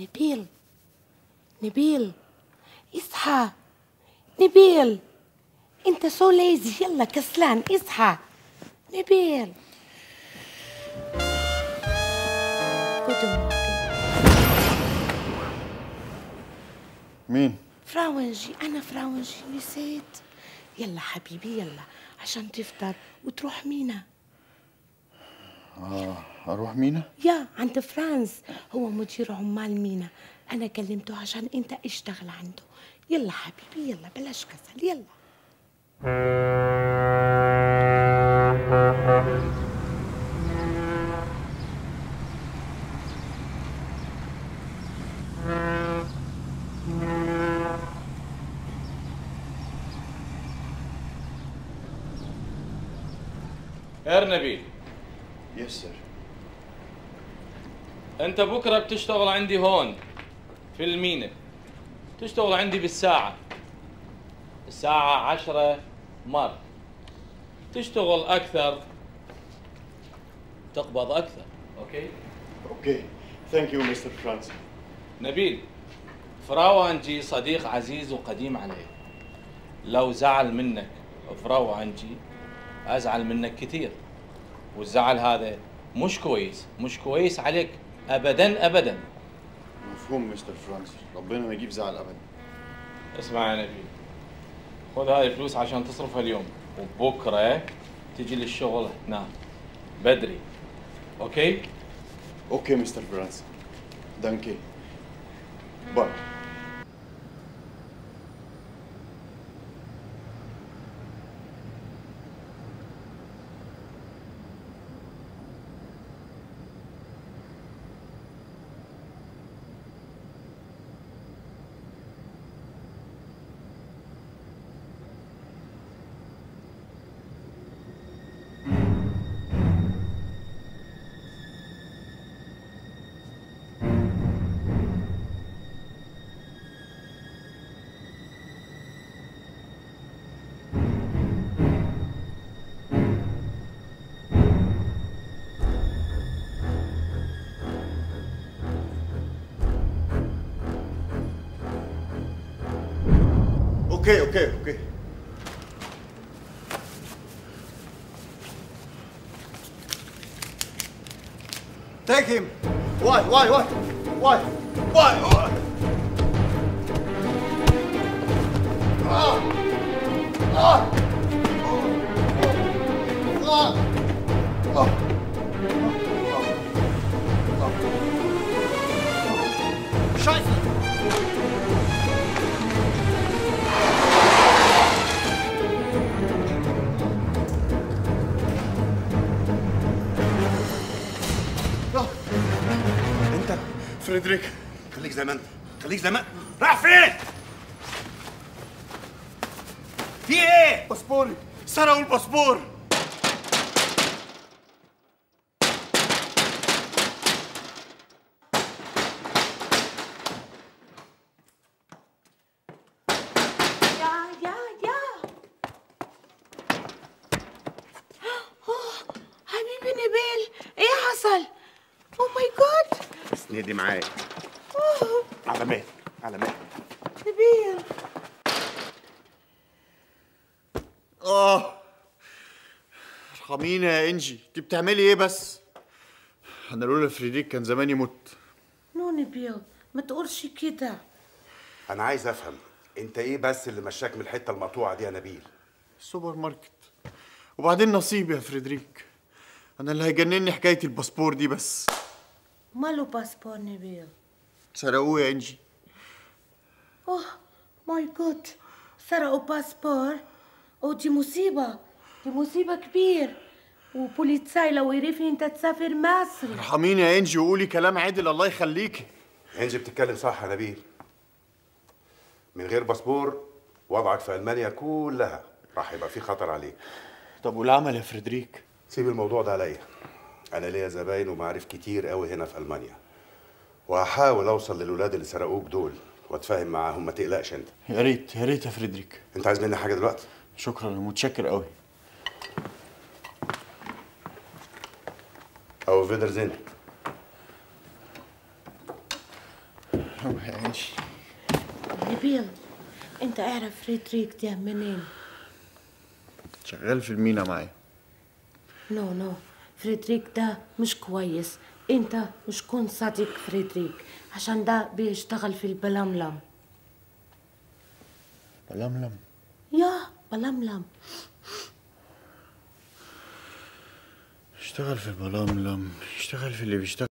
نبيل. نبيل. إصحى. نبيل. أنت so lazy يلا كسلان. إصحى. نبيل. مين؟ Frau إنجي أنا Frau إنجي نسيت. يلا حبيبي يلا. عشان تفطر وتروح مينا. آه أروح مينا؟ يا عند فرانس. هو مدير عمال مينا. أنا كلمته عشان أنت اشتغل عنده. يلا حبيبي يلا بلاش كسل يلا. Herr نبيل انت بكرة بتشتغل عندي هون في المينا. تشتغل عندي بالساعة. الساعة عشرة مارك. تشتغل أكثر تقبض أكثر. okay؟ okay. thank you mister فرانس نبيل Frau انجي صديق عزيز وقديم علي لو زعل منك Frau انجي أزعل منك كثير. والزعل هذا مش كويس. مش كويس عليك. أبدا أبدا. مفهوم مستر فرانس ربنا ما يجيب زعل ابدا. اسمع يا نبيل خذ هاي الفلوس عشان تصرفها اليوم وبكرة تجي للشغل هنا بدري. okay؟ okay mister فرانس danke باي okay, okay, okay. Take him. Why, why, why? Why? Why? why? Ah! Ah! Ah! Ah! ah. Scheiße! فريدريك. خليك زي ما انت. خليك زي ما راح فين؟ في إيه؟ باسبوري. سرقوا الباسبور يا يا يا أوه، حبيبي نبيل إيه حصل؟ oh my God معايا. أوه، على مهلك على مهلك نبيل آه. ارحميني يا إنجي. انت بتعملي إيه بس؟ أنا لولا فريدريك كان زماني مت no نبيل ما تقولش كده. أنا عايز أفهم أنت إيه بس اللي مشاك من الحتة المقطوعة دي يا نبيل؟ السوبر ماركت. وبعدين نصيب يا فريدريك. أنا اللي هيجنني حكاية الباسبور دي بس. ماله باسبور نبيل سرقوه يا انجي oh my God سرقوا باسبور oh دي مصيبة دي مصيبة كبير و Polizei لو يعرف انت تسافر مصر ارحميني يا انجي وقولي كلام عدل الله يخليكي انجي بتتكلم صح يا نبيل من غير باسبور وضعك في المانيا كلها راح يبقى في خطر عليك طب والعمل يا فريدريك سيب الموضوع ده عليا أنا ليا زباين ومعارف كتير قوي هنا في ألمانيا. وهحاول أوصل للولاد اللي سرقوك دول وأتفاهم معاهم ما تقلقش أنت. يا ريت يا ريت يا فريدريك. أنت عايز مني حاجة دلوقتي؟ شكرا أنا متشكر قوي. auf Wiedersehen يا انجي نبيل أنت اعرف فريدريك ده منين؟ شغال في المينا معايا. no no فريدريك ده مش كويس انت مش كون صديق فريدريك عشان ده بيشتغل في البلملم بلملم يا بلملم اشتغل في البلملم اشتغل في اللي بيشتغل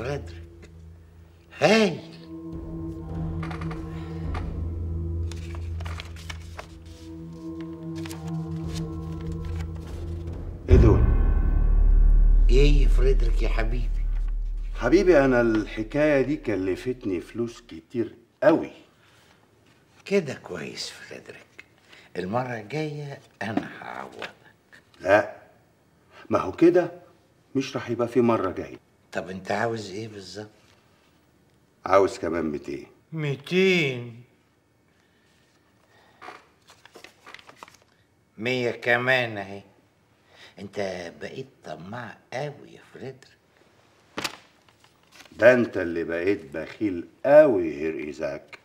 فريدريك هايل إيه دول؟ إيه يا فريدريك يا حبيبي؟ حبيبي أنا الحكاية دي كلفتني فلوس كتير قوي كده كويس فريدريك المرة الجاية أنا هعوضك. لا ما هو كده مش راح يبقى في مرة جاية. طب انت عاوز إيه بالظبط؟ عاوز كمان 200 200 مية كمان اهي. انت بقيت طماع قوي يا فريدريك ده انت اللي بقيت بخيل قوي هير إيزاك.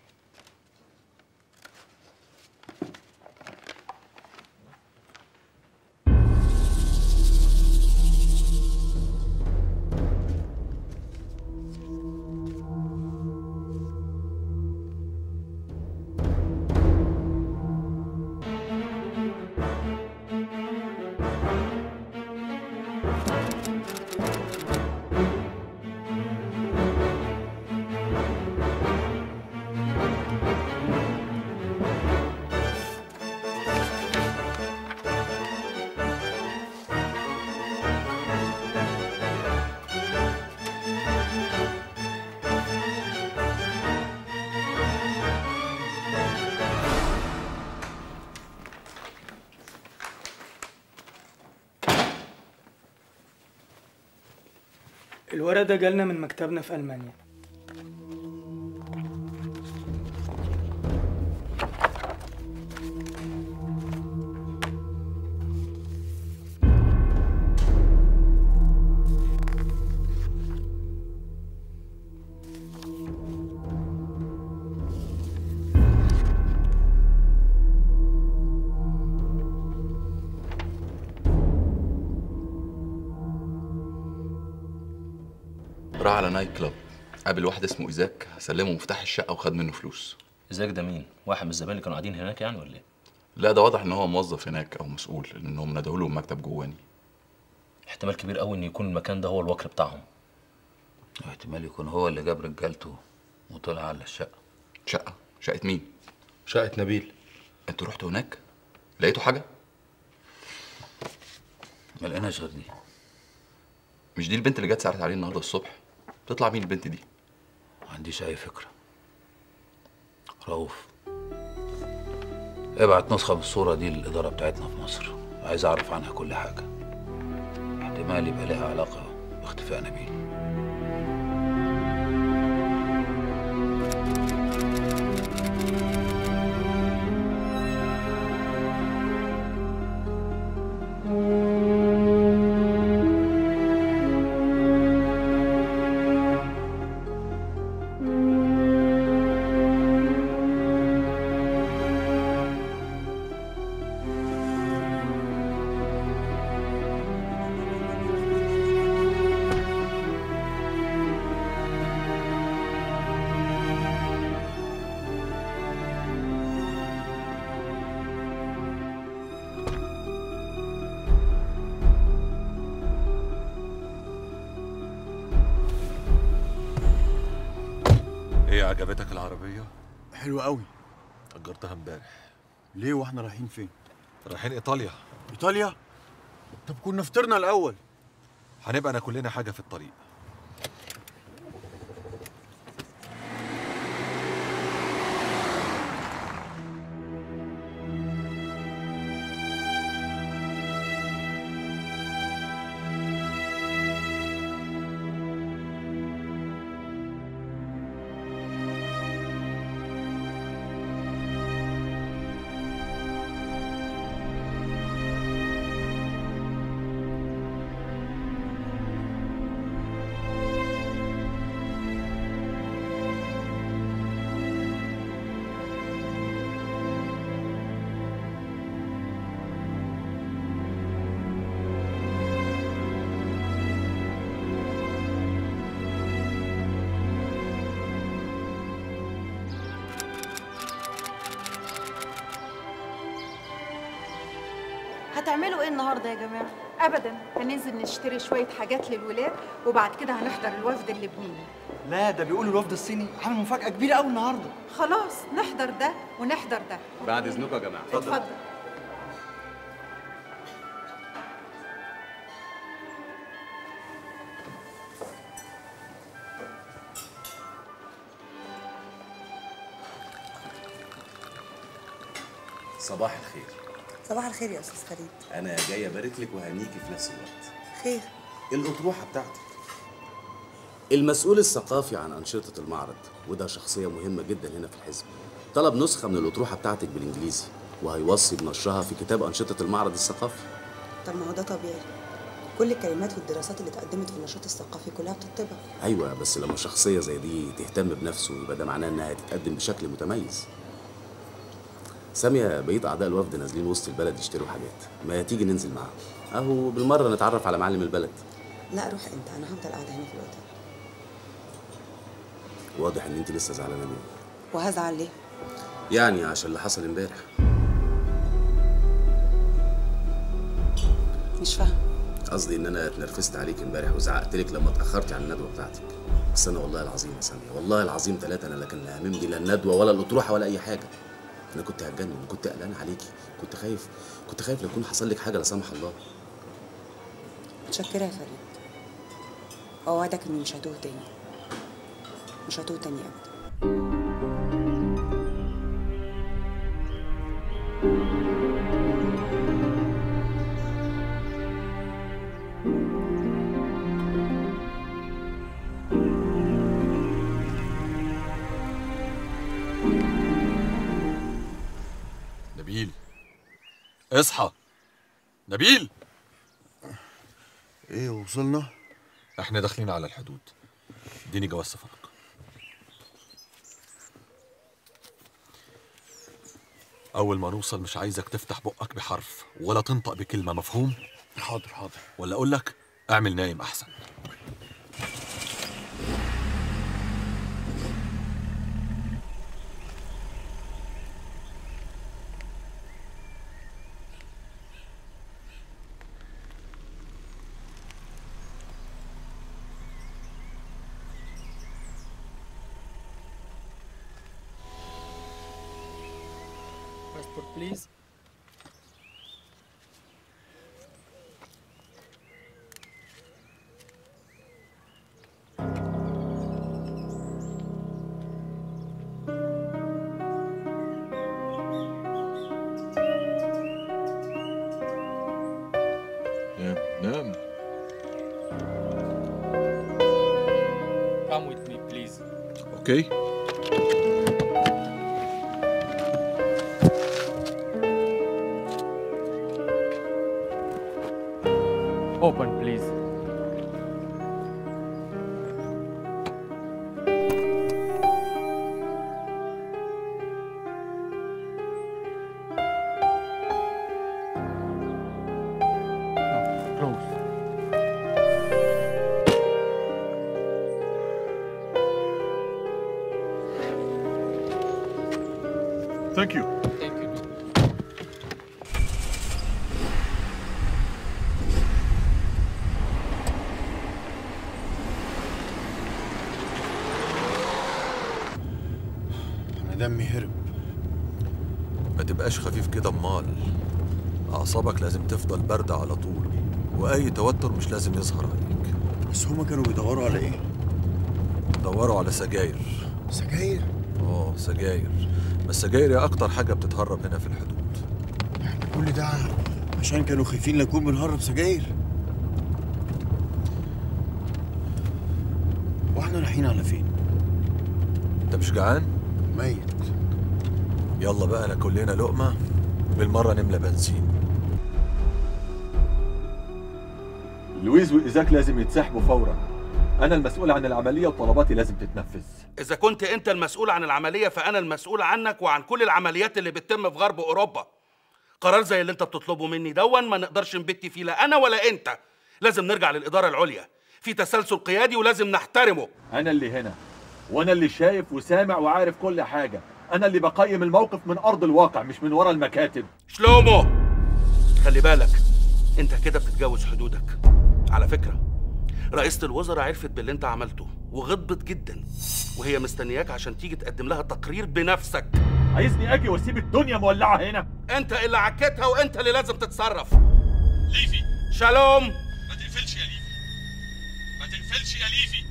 ده جالنا من مكتبنا في ألمانيا. نايت كلاب قابل واحد اسمه إيزاك. سلمه مفتاح الشقة وخد منه فلوس. ازيك ده مين؟ واحد من الزبائن اللي كانوا قاعدين هناك يعني ولا إيه؟ لا ده واضح إن هو موظف هناك أو مسؤول لانهم ندهوا له مكتب جواني احتمال كبير قوي إن يكون المكان ده هو الوكر بتاعهم. احتمال يكون هو اللي جاب رجالته وطلع على الشقة. شقة؟ شقة مين؟ شقة نبيل. أنتوا رحتوا هناك؟ لقيتوا حاجة؟ ما لقيناش غير دي. مش دي البنت اللي جت سألت عليه النهارده الصبح؟ تطلع مين البنت دي؟ ما عنديش اي فكرة. رؤوف. ابعت نسخة من الصورة دي للإدارة بتاعتنا في مصر. عايز أعرف عنها كل حاجة. احتمال يبقى لها علاقة باختفاء نبيل. ليه وإحنا رايحين فين؟ رايحين إيطاليا. إيطاليا؟ طب كنا فطرنا الأول. هنبقى ناكل لنا حاجة في الطريق. هتعملوا إيه النهارده يا جماعة؟ ابدا هننزل نشتري شوية حاجات للولاد وبعد كده هنحضر الوفد اللبناني. لا ده بيقولوا الوفد الصيني عامل مفاجأة كبيرة قوي النهارده. خلاص نحضر ده ونحضر ده. بعد إذنكم يا جماعة. اتفضل. صباح الخير. صباح الخير يا أستاذ فريد. أنا جاي أبارك لك وهنيكي في نفس الوقت. خير. الأطروحة بتاعتك المسؤول الثقافي عن أنشطة المعرض وده شخصية مهمة جدا هنا في الحزب. طلب نسخة من الأطروحة بتاعتك بالإنجليزي وهيوصي بنشرها في كتاب أنشطة المعرض الثقافي. طب ما هو ده طبيعي. كل الكلمات والدراسات اللي اتقدمت في النشاط الثقافي كلها بتطبع. أيوة بس لما شخصية زي دي تهتم بنفسه يبقى ده معناه إنها تتقدم بشكل متميز. سامية بقية أعضاء الوفد نازلين وسط البلد يشتروا حاجات. ما تيجي ننزل معاهم؟ أهو بالمرة نتعرف على معالم البلد. لا روح أنت. أنا هفضل قاعدة هنا في الاوتيل واضح إن أنت لسه زعلانة مني. وهزعل ليه؟ يعني عشان اللي حصل إمبارح. مش فاهم. قصدي إن أنا اتنرفزت عليك إمبارح وزعقت لك لما اتأخرتي عن الندوة بتاعتك. بس أنا والله العظيم يا سامية والله العظيم ثلاثة أنا لا كان لا هاممني لا الندوة ولا الأطروحة ولا أي حاجة. أنا كنت هتجنن كنت قلقان عليكي كنت خايف كنت خايف لو يكون حصل لك حاجة لا سمح الله. متشكرة يا فريد. أوعدك اني مش هتوه تاني. مش هتوه تاني ابدا. اصحى. نبيل! إيه وصلنا؟ إحنا داخلين على الحدود. اديني جواز سفرك. أول ما نوصل مش عايزك تفتح بقك بحرف ولا تنطق بكلمة مفهوم؟ حاضر حاضر. ولا أقول لك اعمل نايم أحسن. اعصابك لازم تفضل باردة على طول وأي توتر مش لازم يظهر عليك. بس هما كانوا بيدوروا على إيه؟ دوروا على سجاير. سجاير؟ آه سجاير. بس السجاير هي أكتر حاجة بتتهرب هنا في الحدود. كل ده عشان كانوا خايفين نكون بنهرب سجاير؟ وإحنا رايحين على فين؟ أنت مش جعان؟ ميت. يلا بقى ناكل لنا لقمة بالمرة نملى بنزين. لويز وإيزاك لازم يتسحبوا فورا. أنا المسؤول عن العملية وطلباتي لازم تتنفذ. إذا كنت أنت المسؤول عن العملية فأنا المسؤول عنك وعن كل العمليات اللي بتتم في غرب أوروبا. قرار زي اللي أنت بتطلبه مني دون ما نقدرش نبت فيه لا أنا ولا أنت. لازم نرجع للإدارة العليا. في تسلسل قيادي ولازم نحترمه. أنا اللي هنا وأنا اللي شايف وسامع وعارف كل حاجة. أنا اللي بقيم الموقف من أرض الواقع مش من ورا المكاتب. شلومو! خلي بالك أنت كده بتتجاوز حدودك. على فكرة رئيسة الوزراء عرفت باللي انت عملته وغضبت جدا وهي مستنياك عشان تيجي تقدم لها تقرير بنفسك. عايزني أجي وأسيب الدنيا مولعة هنا. انت اللي عكيتها وانت اللي لازم تتصرف. ليفي. שלום. ما تقفلش يا ليفي. ما تقفلش يا ليفي.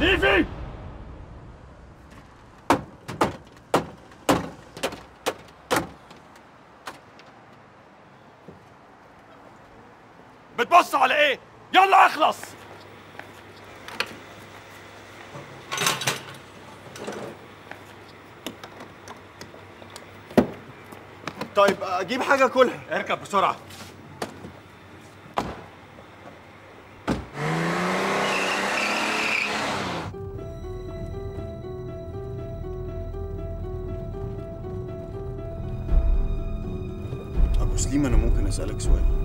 ليفي! بتبص على إيه؟ يلا اخلص. طيب أجيب حاجة كلها. اركب بسرعة. أبو سليم أنا ممكن أسألك سؤال.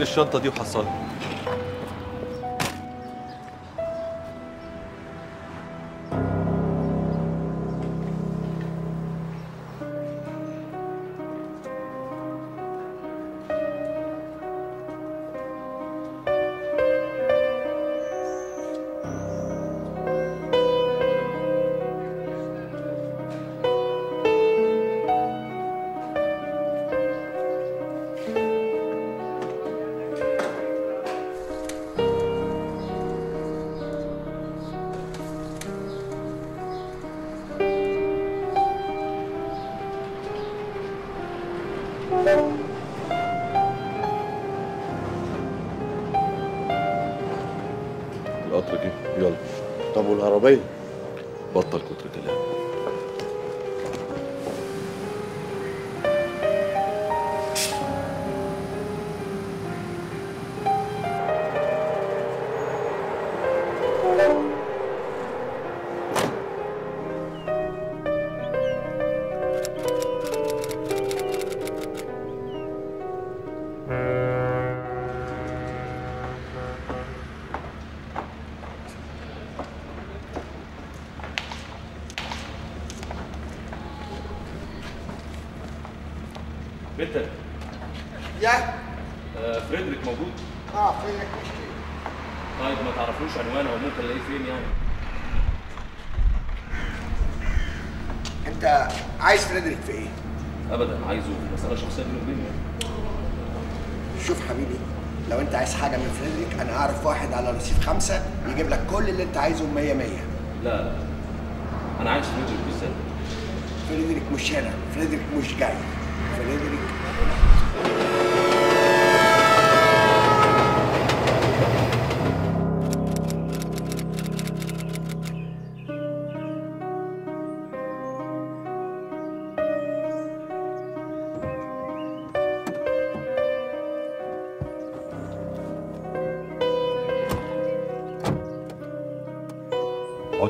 شيل الشنطة دي وحصلها.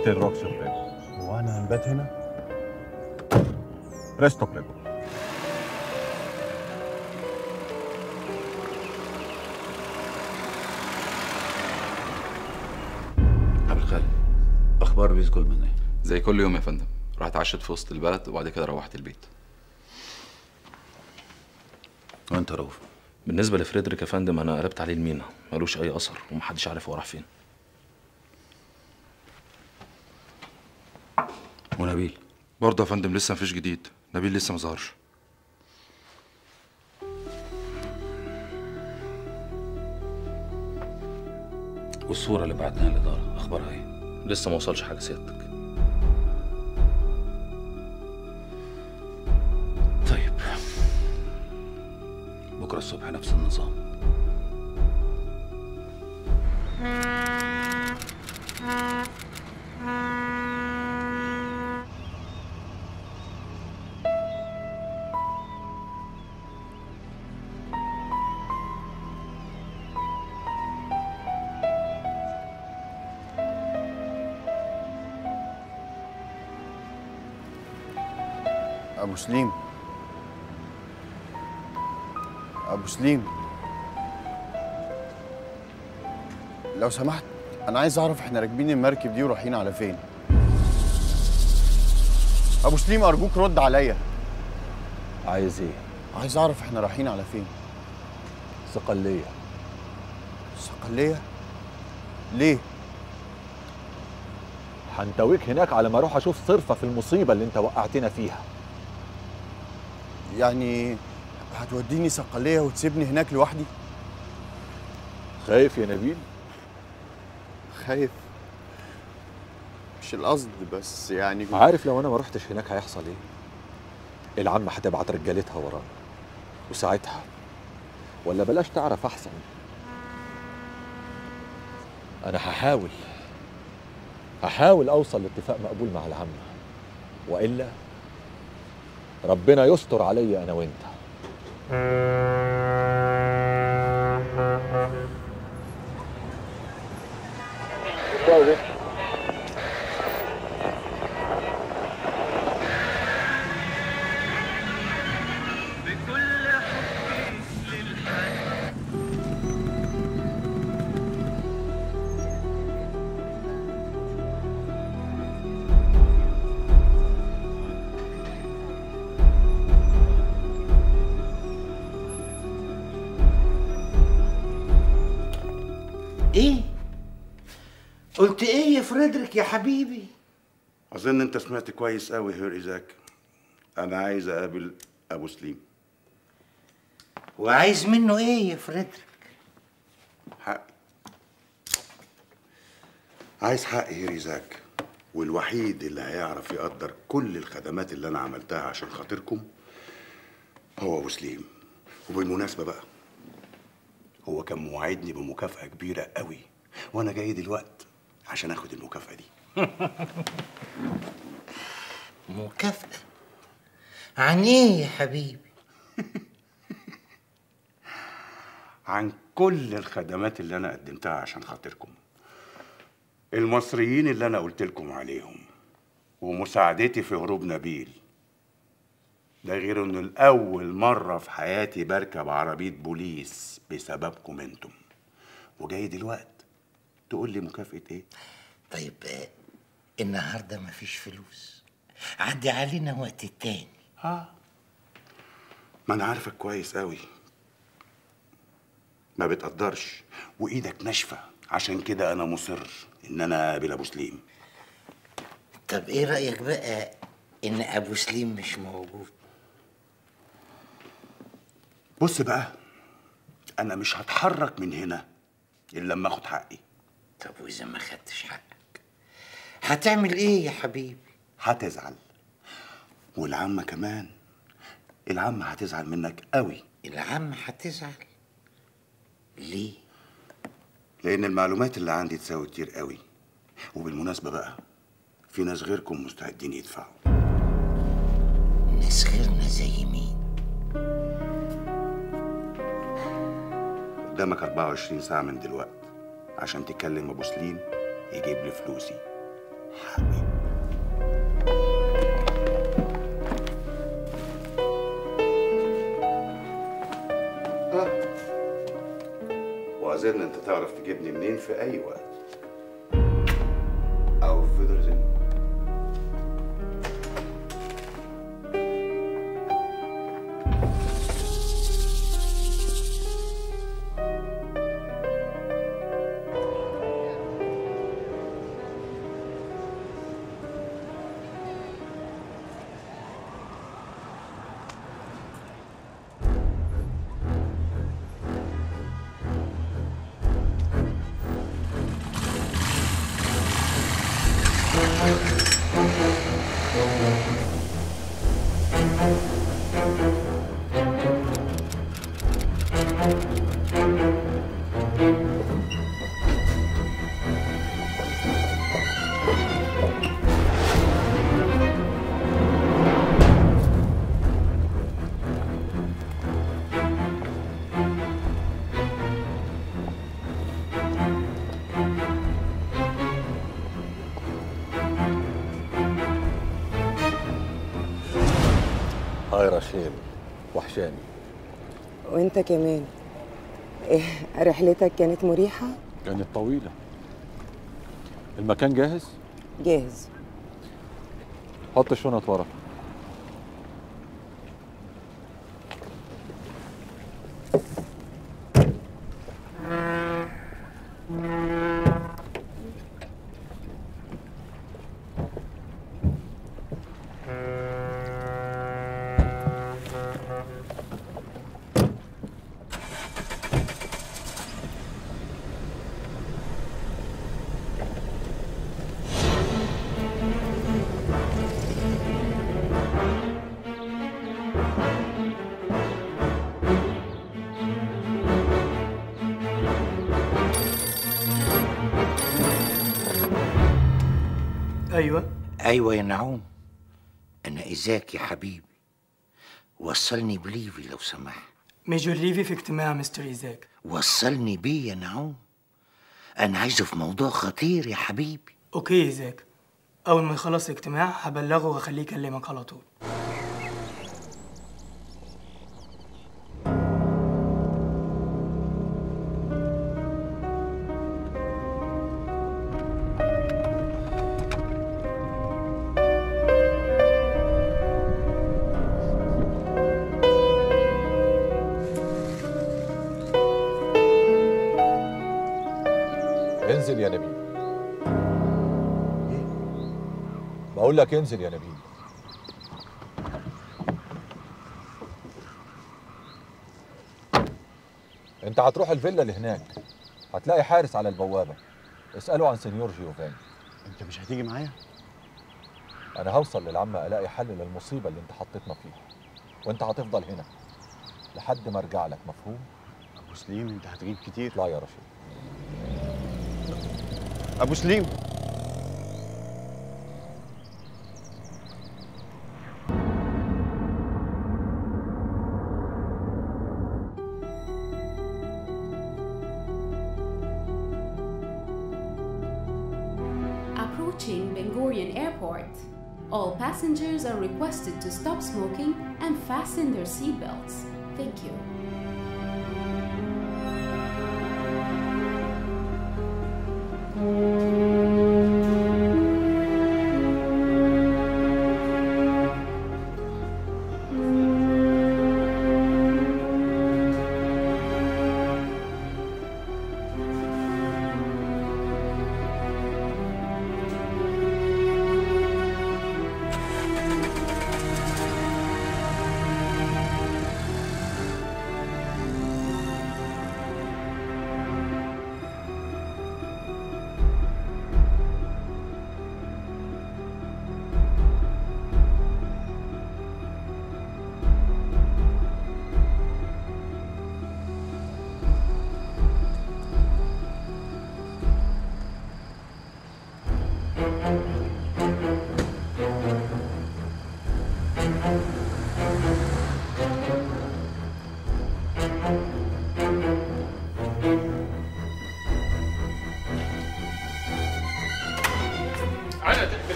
Hotel Roxy prego. هو أنا هنبات هنا؟ Presto prego. عبد الخالق أخبار بيس جولمان إيه؟ زي كل يوم يا فندم. رحت عشت في وسط البلد وبعد كده روحت البيت. وأنت رؤوف؟ بالنسبة لفريدريك يا فندم أنا قلبت عليه المينا. ملوش أي أثر ومحدش عارف هو راح فين. ونبيل. برضه يا فندم لسه مفيش جديد. نبيل لسه مظهرش. والصورة اللي بعتناها الاداره أخبارها إيه؟ لسه ما وصلش حاجة سيادتك. طيب. بكرة الصبح نفس النظام. سليم ابو سليم لو سمحت أنا عايز أعرف إحنا راكبين المركب دي ورايحين على فين. ابو سليم أرجوك رد عليا. عايز إيه؟ عايز أعرف إحنا رايحين على فين. صقلية صقلية ليه؟ هنتويك هناك على ما أروح أشوف صرفة في المصيبة اللي أنت وقعتنا فيها. يعني هتوديني صقلية وتسيبني هناك لوحدي؟ خايف يا نبيل؟ خايف. مش القصد بس يعني عارف لو أنا ما رحتش هناك هيحصل إيه؟ العمة هتبعت رجالتها ورانا وساعتها. ولا بلاش تعرف أحسن. أنا هحاول هحاول أوصل لاتفاق مقبول مع العمة وإلا ربنا يستر عليا أنا وأنت. إيه قلت إيه يا فريدريك يا حبيبي؟ أظن أنت سمعت كويس قوي Herr إيزاك. أنا عايز أقابل أبو سليم. وعايز منه إيه يا فريدريك؟ حقي عايز حقي Herr إيزاك والوحيد اللي هيعرف يقدر كل الخدمات اللي أنا عملتها عشان خاطركم هو أبو سليم. وبالمناسبة بقى هو كان موعدني بمكافأة كبيرة قوي وأنا جاي دلوقتي عشان آخد المكافأة دي. مكافأة؟ عن إيه يا حبيبي؟ عن كل الخدمات اللي أنا قدمتها عشان خاطركم. المصريين اللي أنا قلت لكم عليهم ومساعدتي في هروب نبيل. ده غير انه الأول مرة في حياتي بركب عربية بوليس بسببكم أنتم. وجاي دلوقت تقول لي مكافأة إيه؟ طيب آه، النهارده مفيش فلوس. عدي علينا وقت التاني ها ما أنا عارفك كويس قوي ما بتقدرش. وإيدك ناشفة. عشان كده أنا مصر إن أنا أقابل أبو سليم. طب إيه رأيك بقى إن أبو سليم مش موجود؟ بص بقى أنا مش هتحرك من هنا إلا لما آخد حقي. طب وإذا ما خدتش حقك؟ هتعمل إيه يا حبيبي؟ هتزعل. والعمة كمان. العمة هتزعل منك قوي. العم هتزعل. ليه؟ لأن المعلومات اللي عندي تساوي كتير قوي. وبالمناسبة بقى في ناس غيركم مستعدين يدفعوا. ناس غيرنا زي مين؟ قدامك 24 ساعة من دلوقتي. عشان تكلم أبو سليم يجيب لي فلوسي. وأظن أنت تعرف تجيبني منين في أي وقت. أو في درزين رشيم وحشاني. وانت كمان. إيه رحلتك كانت مريحة؟ كانت طويلة. المكان جاهز؟ جاهز. حط الشنط ورا. أيوه أيوه يا نعوم. أنا ايزاك يا حبيبي؟ وصلني بليفي لو سمحت. major ليفي في اجتماع مستر ايزاك وصلني بيه يا نعوم. أنا عايزه في موضوع خطير يا حبيبي. okay ايزاك أول ما يخلص الاجتماع هبلغه وأخليه يكلمك على طول. لك انزل يا نبيل. انت هتروح الفيلا اللي هناك. هتلاقي حارس على البوابة. اسأله عن سنيور جيوفاني. انت مش هتيجي معايا؟ أنا هوصل للعمة ألاقي حل للمصيبة اللي انت حطيتنا فيها. وانت هتفضل هنا. لحد ما ارجع لك مفهوم؟ أبو سليم انت هتغيب كتير. لا يا رشيد. أبو سليم! Passengers are requested to stop smoking and fasten their seatbelts. Thank you.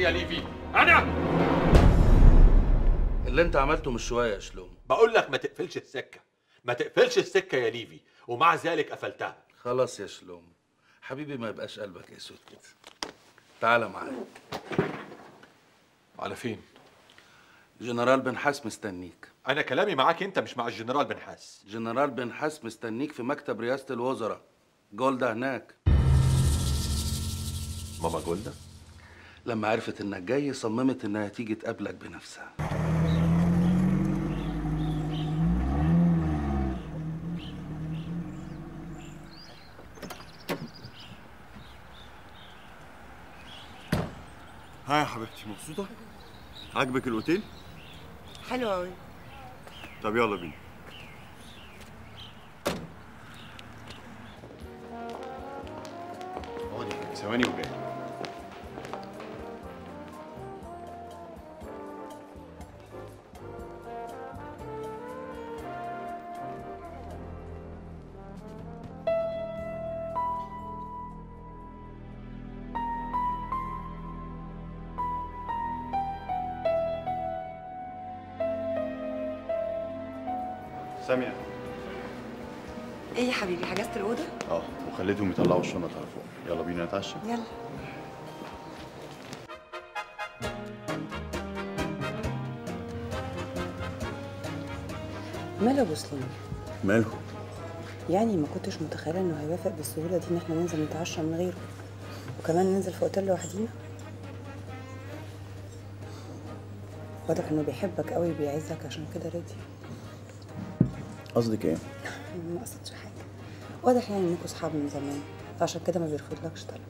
يا ليفي. أنا! اللي انت عملته مش شوية يا شلومو. بقول لك ما تقفلش السكة. ما تقفلش السكة يا ليفي ومع ذلك قفلتها. خلاص يا شلومو. حبيبي ما يبقاش قلبك أسود كده. تعالى معايا. على فين؟ جنرال بنحاس مستنيك. أنا كلامي معاك أنت مش مع الجنرال بنحاس جنرال بنحاس مستنيك في مكتب رئاسة الوزراء. جولدا هناك. ماما جولدا لما عرفت إنك جاي صممت إنها تيجي تقابلك بنفسها ها يا حبيبتي مبسوطة؟ عاجبك الأوتيل؟ حلو قوي طب يلا بينا اقعدي ثواني وجاي نتعشى يلا. ماله أبو سليم ماله. يعني ما كنتش متخيلة إنه هيوافق بالسهولة دي إن إحنا ننزل نتعشى من غيره. وكمان ننزل في أوتيل لوحدينا. واضح إنه بيحبك قوي بيعزك عشان كده رضي قصدك إيه؟ ما قصدش حاجة. واضح يعني انكم صحاب من زمان. فعشان كده ما بيرفضلكش طلب.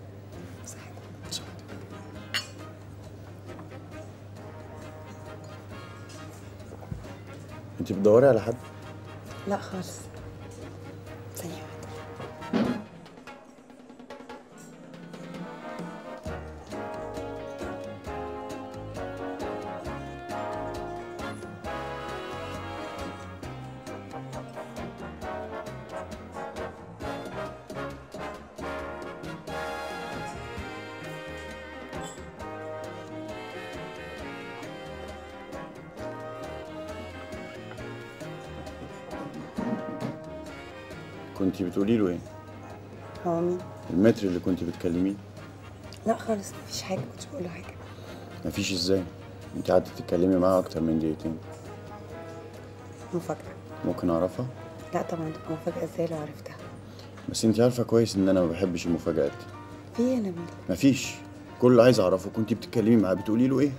انت بتدوري على حد؟ لا خالص. كنت بتقولي له إيه؟ هو مين؟ المتر اللي كنت بتكلميه. لا خالص مفيش حاجة كنتش بقول له حاجة. مفيش إزاي؟ أنت قعدت تتكلمي معاه أكتر من دقيقتين. مفاجأة. ممكن أعرفها؟ لا طبعا تبقى مفاجأة إزاي لو عرفتها؟ بس أنت عارفة كويس إن أنا ما بحبش المفاجآت في إيه يا نبيل؟ مفيش. كل اللي عايز أعرفه كنت بتتكلمي معاه بتقولي له إيه؟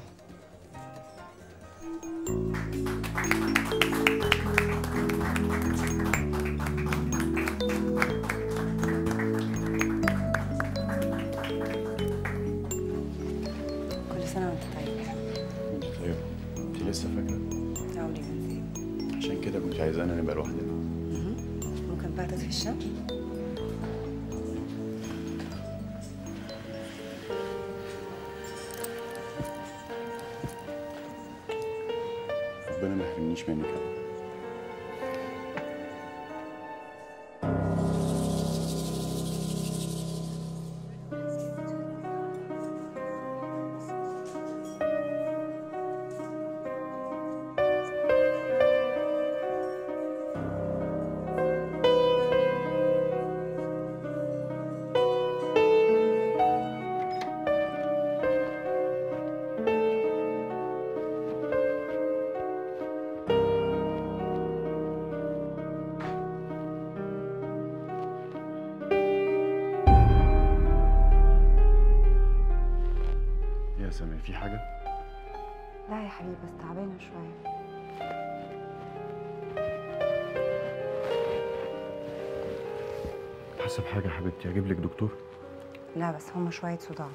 بس هما شوية صداع.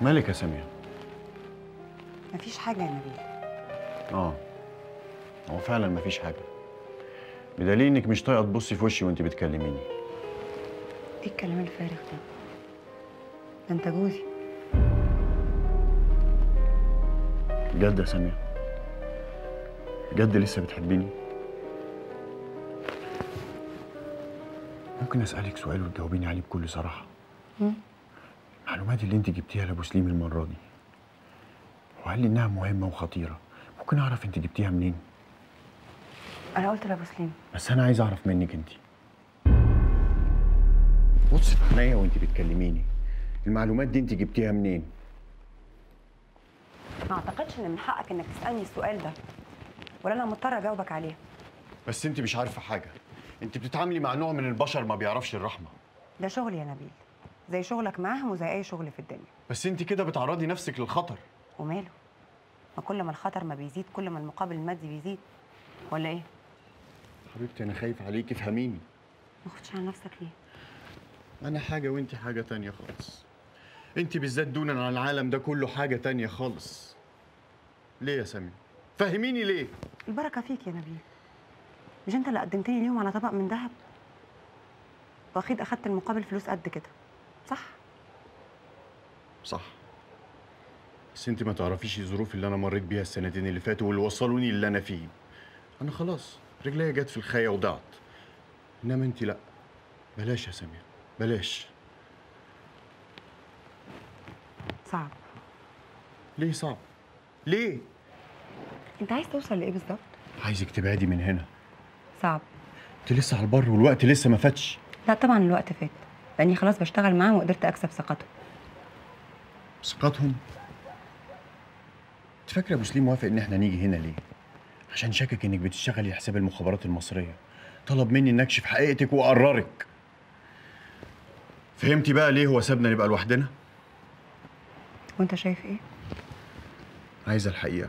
مالك يا ساميه مفيش حاجة يا نبيل. آه. هو فعلا مفيش حاجة. بدليل إنك مش طايقة تبصي في وشي وأنت بتكلميني. إيه الكلام الفارغ ده؟ ده أنت جوزي. بجد يا ساميه بجد لسه بتحبيني؟ ممكن أسألك سؤال وتجاوبيني عليه بكل صراحة؟ المعلومات اللي انت جبتيها لابو سليم المرة دي وقال لي إنها مهمة وخطيرة؟ ممكن أعرف انت جبتيها منين؟ أنا قلت لأبو سليم. بس أنا عايز أعرف منك انت. بصي في عينيا وانت بتكلميني. المعلومات دي انت جبتيها منين؟ ما أعتقدش إن من حقك إنك تسألني السؤال ده ولا أنا مضطرة أجاوبك عليه. بس انت مش عارفة حاجة. انت بتتعاملي مع نوع من البشر ما بيعرفش الرحمة. ده شغل يا نبيل. زي شغلك معاهم وزي أي شغل في الدنيا. بس انت كده بتعرضي نفسك للخطر. وماله؟ ما كل ما الخطر ما بيزيد كل ما المقابل المادي بيزيد. ولا إيه؟ حبيبتي أنا خايف عليكي افهميني. ما تاخدش على نفسك ليه؟ أنا حاجة وأنت حاجة تانية خالص. انت بالذات دونا عن العالم ده كله حاجة تانية خالص. ليه يا سامي؟ فهميني ليه؟ البركة فيك يا نبيل. مش انت اللي قدمتني اليوم على طبق من ذهب؟ وأخيد أخدت المقابل فلوس قد كده صح؟ صح. بس انت ما تعرفيش الظروف اللي أنا مريت بيها السنتين اللي فاتوا واللي وصلوني اللي أنا فيه. أنا خلاص رجليا جت في الخايه وضعت. إنما انت لأ. بلاش يا سمير بلاش. صعب. ليه صعب؟ ليه؟ أنت عايز توصل لإيه بالظبط؟ عايزك تبعدي من هنا. صعب. انت لسه على البر والوقت لسه ما فاتش. لا طبعا الوقت فات. لأني خلاص بشتغل معاهم وقدرت أكسب ثقتهم. ثقتهم؟ انت فاكره أبو سليم وافق إن إحنا نيجي هنا ليه؟ عشان شاكك إنك بتشتغلي لحساب المخابرات المصرية. طلب مني ان أكشف حقيقتك وأقررك. فهمتي بقى ليه هو سابنا نبقى لوحدنا؟ وأنت شايف إيه؟ عايزة الحقيقة.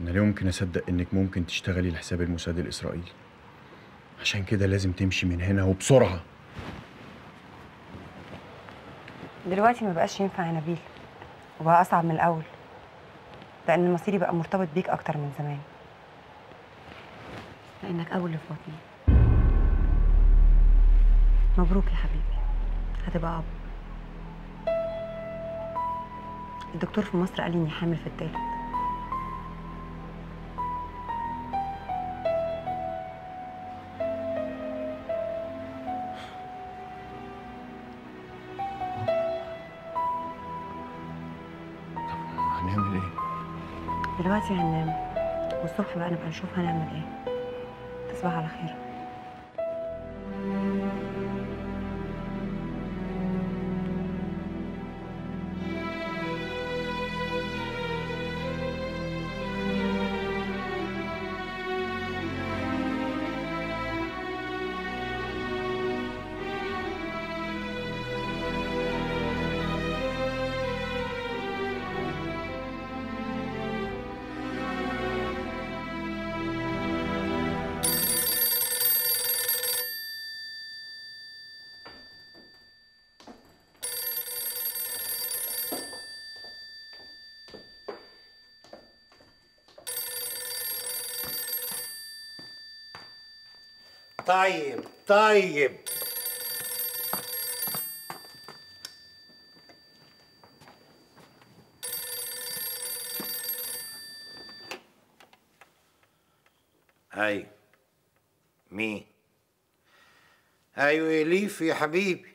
أنا لا يمكن أصدق إنك ممكن تشتغلي لحساب الموساد الإسرائيلي. عشان كده لازم تمشي من هنا وبسرعة. دلوقتي ما بقاش ينفع يا نبيل وبقى أصعب من الأول لأن مصيري بقى مرتبط بيك أكتر من زمان. لأنك أول اللي في بطني. مبروك يا حبيبي. هتبقى أب. الدكتور في مصر قال لي إني حامل في التالت. دلوقتي هننام. والصبح بقى نبقى نشوف هنعمل إيه. تصبح على خير. طيب طيب. أيوه مين؟ أيوه ليف يا حبيبي.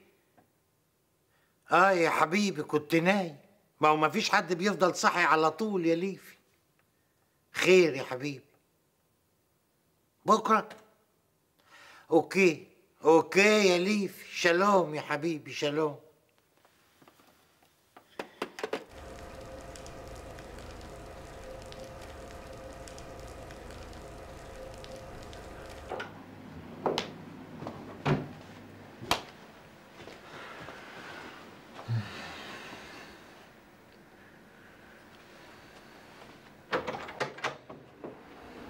آه يا حبيبي كنت نايم. ما هو ما فيش حد بيفضل صاحي على طول يا ليفي. خير يا حبيبي. بكرة؟ okay okay يا ليفي שלום يا حبيبي שלום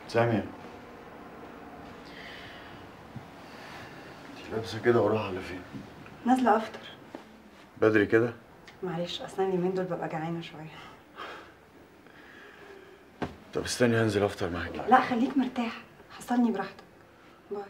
سامية كده وراها على فين؟ نازلة أفطر. بدري كده؟ معلش أصلا اليومين دول ببقى جعانة شوية. طب استني هنزل أفطر معاكي لا خليك مرتاح. حصلني براحتك. باي.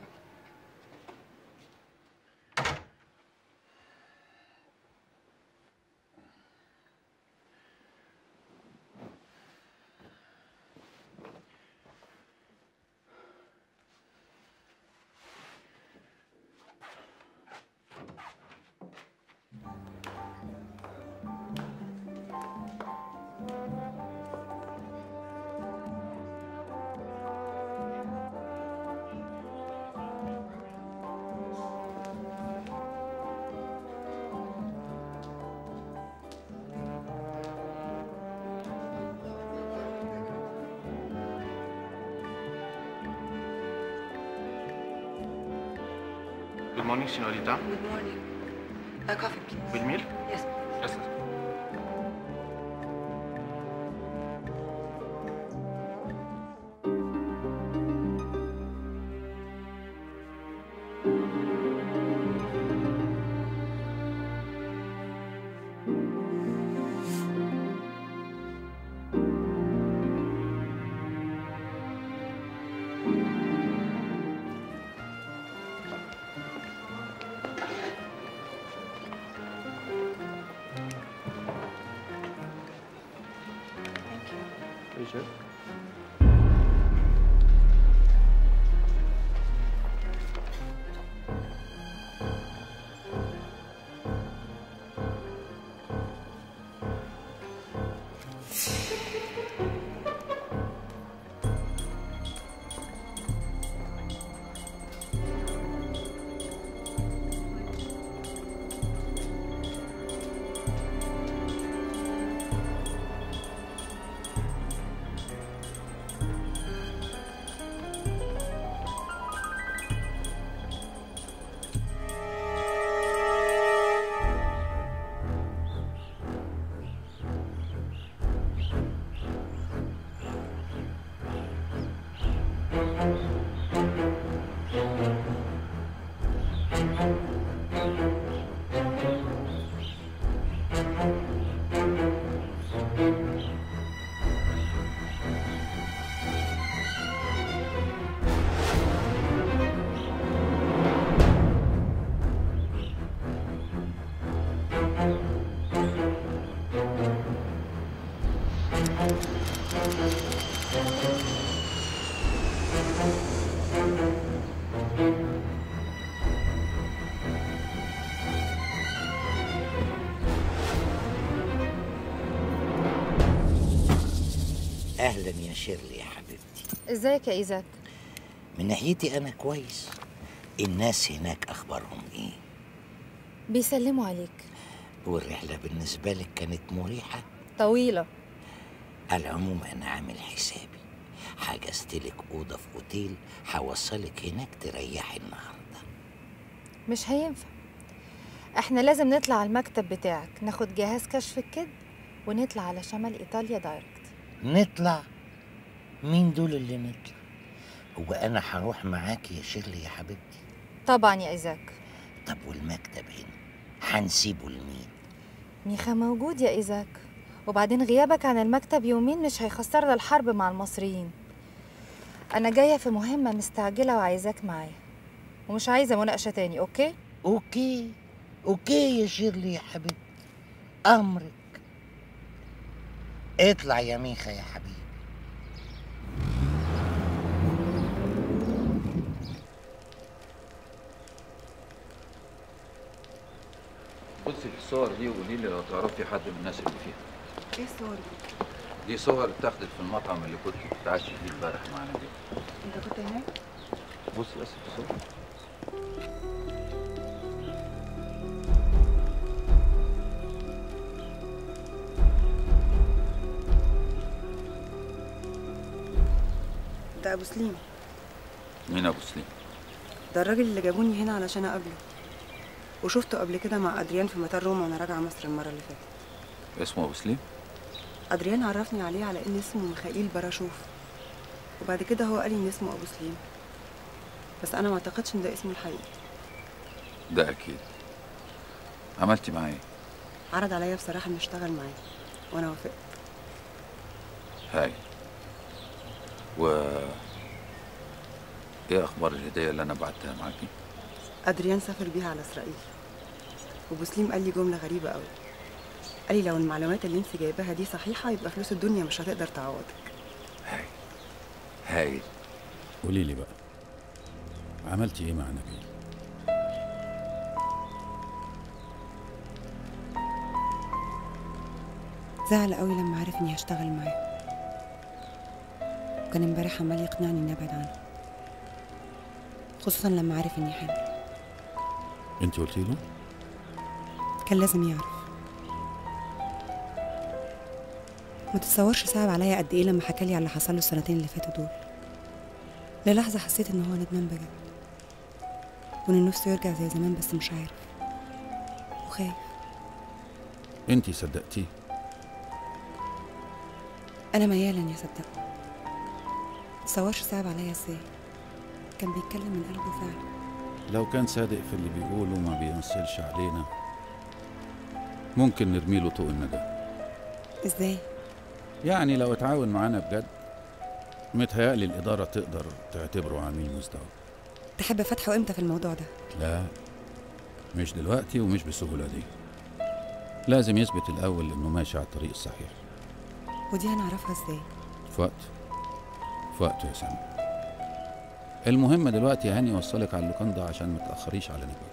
sinodità? 그. ازيك يا إيزاك؟ من ناحيتي أنا كويس. الناس هناك أخبارهم إيه؟ بيسلموا عليك. والرحلة بالنسبة لك كانت مريحة؟ طويلة. على العموم أنا عامل حسابي. حجزت لك أوضة في أوتيل هوصلك هناك تريحي النهارده. مش هينفع. إحنا لازم نطلع على المكتب بتاعك. ناخد جهاز كشف الكذب ونطلع على شمال إيطاليا direct نطلع؟ مين دول اللي نطلع هو أنا هروح معاك يا شيرلي يا حبيبتي. طبعا يا إيزاك. طب والمكتب هنا؟ هنسيبه لمين؟ ميخا موجود يا إيزاك. وبعدين غيابك عن المكتب يومين مش هيخسرنا الحرب مع المصريين. أنا جاية في مهمة مستعجلة وعايزاك معايا. ومش عايزة مناقشة تاني okay؟ okay. okay يا شيرلي يا حبيبتي. أمرك. اطلع يا ميخا يا حبيبي في الصور دي وقولي لي لو تعرفي حد من الناس اللي فيها. إيه الصور دي؟ دي صور اتاخدت في المطعم اللي كنت بتتعشى فيه امبارح معانا دي أنت كنت هناك؟ بصي بس في الصور ده أبو سليم. مين أبو سليم؟ ده الراجل اللي جابوني هنا علشان أقابله. وشفته قبل كده مع أدريان في مطار روما وأنا راجعة مصر المرة اللي فاتت. اسمه أبو سليم؟ أدريان عرفني عليه على إن اسمه ميخائيل براشوف. وبعد كده هو قال لي إن اسمه أبو سليم. بس أنا ما أعتقدش إن ده اسمه الحقيقي. ده أكيد. عملتي معاه إيه؟ عرض عليا بصراحة إنه اشتغل معاه وأنا وافقت. هاي. و إيه أخبار الهدية اللي أنا بعتها معاكي؟ أدريان سافر بيها على إسرائيل. وابو سليم قال لي جملة غريبة قوي. قال لي لو المعلومات اللي انت جايباها دي صحيحة يبقى فلوس الدنيا مش هتقدر تعوضك. هاي. قولي لي بقى. عملتي إيه مع نبيل؟ زعل قوي لما عرف إني هشتغل معاه. وكان امبارح عمال يقنعني إني أبعد عنه. خصوصا لما عرف إني حامل. انت قلتي له؟ كان لازم يعرف. ما تتصورش صعب عليا قد إيه لما حكالي على اللي حصل له السنتين اللي فاتوا دول. للحظة حسيت إن هو ندمان بجد. وإن نفسه يرجع زي زمان بس مش عارف. وخايف. انت صدقتيه؟ أنا ميالا يا صدق. متصورش صعب عليا إزاي. كان بيتكلم من قلبه فعلا. لو كان صادق في اللي بيقوله وما بينصلش علينا. ممكن نرمي له طوق النجاة إزاي؟ يعني لو اتعاون معانا بجد متهيألي الإدارة تقدر تعتبره عميل مزدوج تحب فتحه إمتى في الموضوع ده؟ لا مش دلوقتي ومش بالسهولة دي. لازم يثبت الأول إنه ماشي على الطريق الصحيح. ودي هنعرفها إزاي؟ في وقت في وقته يا سامي. المهم دلوقتي هاني اوصلك على اللوكاندا عشان ما تأخريش على نبيل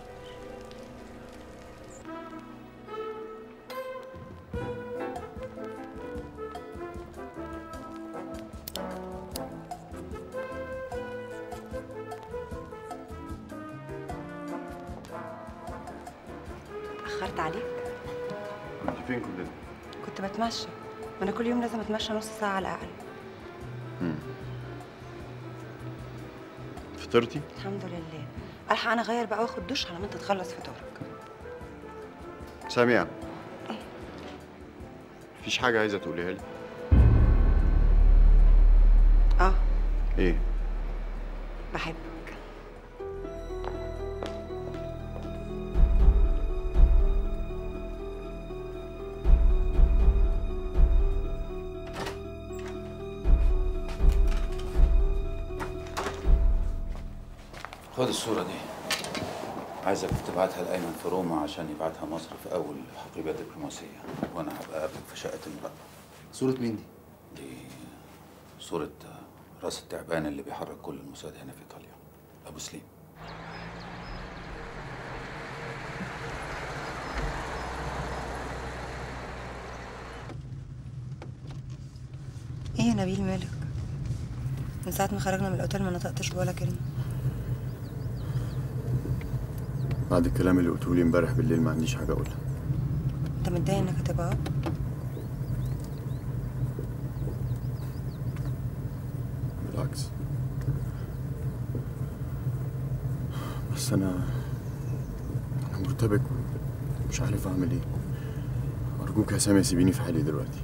اتمشى نص ساعة على الأقل. فطرتي؟ الحمد لله. ألحق أنا أغير بقى وآخد دش على ما أنت تخلص فطارك. سامية مفيش حاجة عايزة تقوليها لي؟ عشان يبعتها مصر في أول حقيبة دبلوماسية وأنا هبقى قابلك في شقة المرأة صورة مين دي؟ دي صورة راس التعبان اللي بيحرك كل الموساد هنا في إيطاليا أبو سليم. إيه يا نبيل مالك؟ من ساعة ما خرجنا من الأوتيل ما نطقتش بولا كلمة. بعد الكلام اللي قلته لي امبارح بالليل ما عنديش حاجة أقولها. أنت متضايق إنك هتبقى؟ بالعكس. بس أنا أنا مرتبك ومش عارف أعمل إيه. أرجوك يا سامي سيبيني في حالي دلوقتي.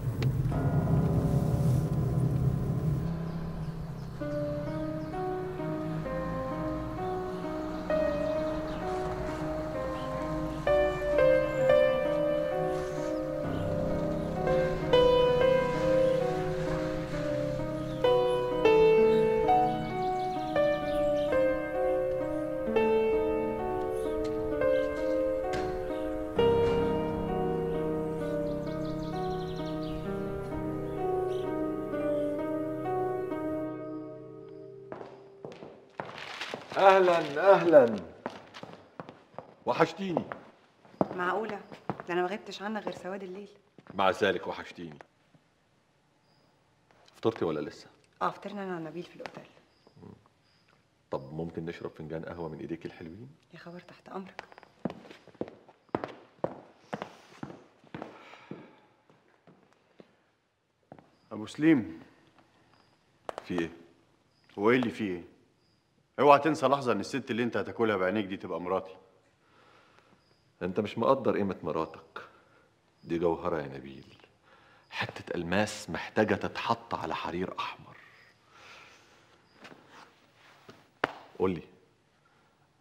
غبتش عنك غير سواد الليل. مع ذلك وحشتيني. فطرتي ولا لسه؟ آه فطرنا أنا ونبيل في الأوتيل. طب ممكن نشرب فنجان قهوة من إيديك الحلوين؟ يا خبر تحت أمرك. أبو سليم. في إيه؟ هو إيه اللي فيه إيه؟ اوعى تنسى لحظة إن الست اللي أنت هتاكلها بعينيك دي تبقى مراتي. أنت مش مقدر قيمة مراتك. دي جوهرة يا نبيل. حتة ألماس محتاجة تتحط على حرير أحمر. قول لي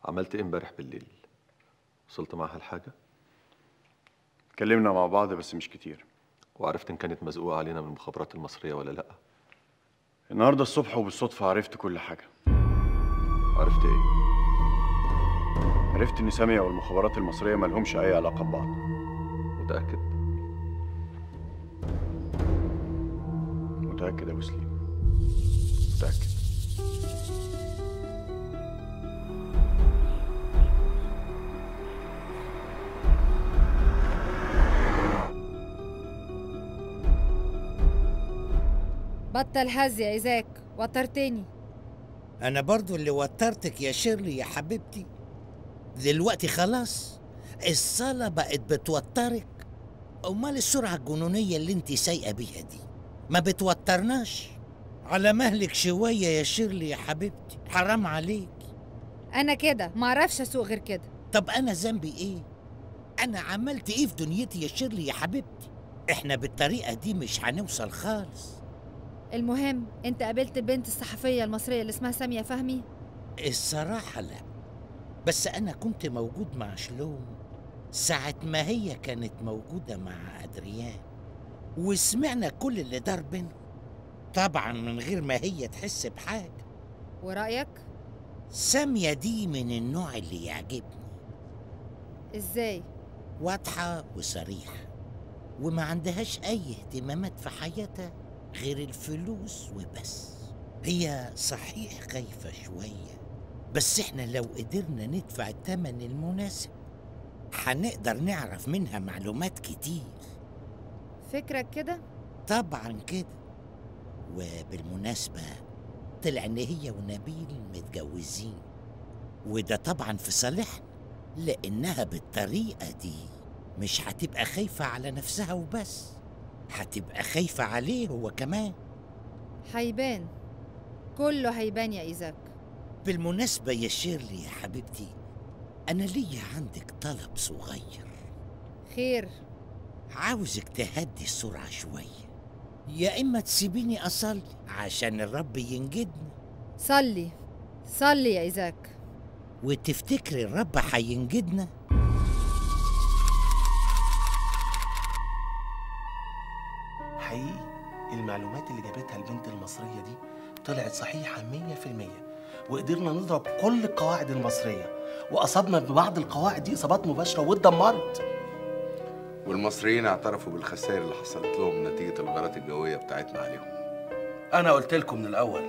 عملت إيه امبارح بالليل؟ وصلت معاها لحاجه اتكلمنا مع بعض بس مش كتير. وعرفت إن كانت مزقوقه علينا من المخابرات المصرية ولا لأ؟ النهارده الصبح وبالصدفة عرفت كل حاجة. عرفت إيه؟ عرفت إن سامية والمخابرات المصرية مالهمش أي علاقة ببعض. متأكد؟ متأكد يا أبو سليم. متأكد. بطل هز يا إيزاك. وترتني. أنا برضو اللي وترتك يا شيرلي يا حبيبتي. دلوقتي خلاص الصلاة بقت بتوترك. أمال السرعة الجنونية اللي انت سايقة بيها دي؟ ما بتوترناش. على مهلك شوية يا شيرلي يا حبيبتي. حرام عليك. أنا كده معرفش أسوق غير كده. طب أنا ذنبي إيه؟ أنا عملت إيه في دنيتي يا شيرلي يا حبيبتي؟ إحنا بالطريقة دي مش هنوصل خالص. المهم أنت قابلت البنت الصحفية المصرية اللي اسمها سامية فهمي؟ الصراحة لا. بس أنا كنت موجود مع شلوم ساعة ما هي كانت موجودة مع أدريان. وسمعنا كل اللي دار بينهم. طبعا من غير ما هي تحس بحاجة. ورأيك؟ سامية دي من النوع اللي يعجبني. إزاي؟ واضحة وصريحة وما عندهاش أي اهتمامات في حياتها غير الفلوس وبس. هي صحيح خايفة شوية بس إحنا لو قدرنا ندفع الثمن المناسب هنقدر نعرف منها معلومات كتير. فكرك كده؟ طبعا كده. وبالمناسبة طلع إن هي ونبيل متجوزين. وده طبعا في صالحنا لأنها بالطريقة دي مش هتبقى خايفة على نفسها وبس. هتبقى خايفة عليه هو كمان. هيبان. كله هيبان يا إيزاك. بالمناسبة يا شيرلي يا حبيبتي أنا ليا عندك طلب صغير. خير. عاوزك تهدي السرعة شوية يا إما تسيبيني أصلي عشان الرب ينجدني. صلي. صلي يا إيزاك. وتفتكري الرب هينجدنا؟ حقيقي المعلومات اللي جابتها البنت المصرية دي طلعت صحيحة مية في المية. وقدرنا نضرب كل القواعد المصرية. وأصبنا ببعض القواعد دي إصابات مباشرة واتدمرت. والمصريين اعترفوا بالخسائر اللي حصلت لهم نتيجة الغارات الجوية بتاعتنا عليهم. أنا قلت لكم من الأول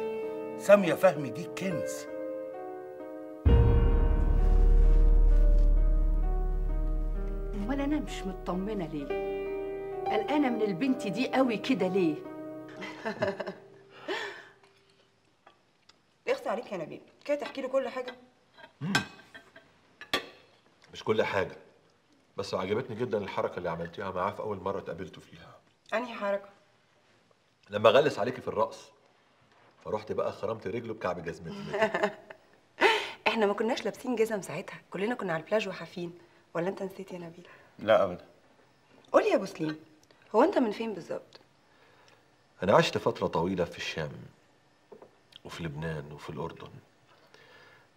سامية فهمي دي كنز. امال أنا مش مطمنة ليه؟ قلقانة من البنت دي قوي كده ليه؟ عليك يا نبيل كده تحكي له كل حاجة؟ مش كل حاجة. بس عجبتني جدا الحركة اللي عملتيها. معاه في أول مرة اتقابلته فيها. أنهي حركة؟ لما غلس عليكي في الرقص فرحت بقى خرمت رجله بكعب جزمتي. إحنا ما كناش لابسين جزم ساعتها. كلنا كنا على البلاج وحافين. ولا أنت نسيت يا نبيل؟ لا أبدا. قولي يا أبو سليم. هو أنت من فين بالظبط؟ أنا عشت فترة طويلة في الشام وفي لبنان وفي الأردن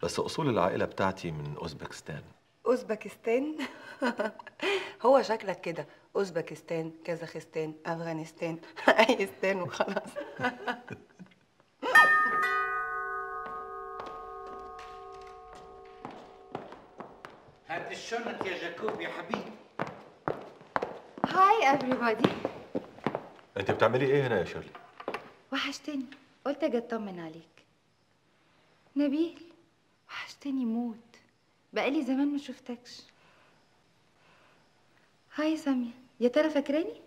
بس أصول العائلة بتاعتي من أوزبكستان. أوزبكستان. هو شكلك كده. أوزبكستان كازاخستان أفغانستان. أي استان وخلاص. هات الشنط يا جاكوب يا حبيبي. هاي everybody. أنت بتعملي إيه هنا يا شيرلي؟ وحشتني. قلت أجي اطمن عليك. نبيل وحشتني موت. بقالي زمان ما شفتكش. هاي سامية يا ترى فاكراني؟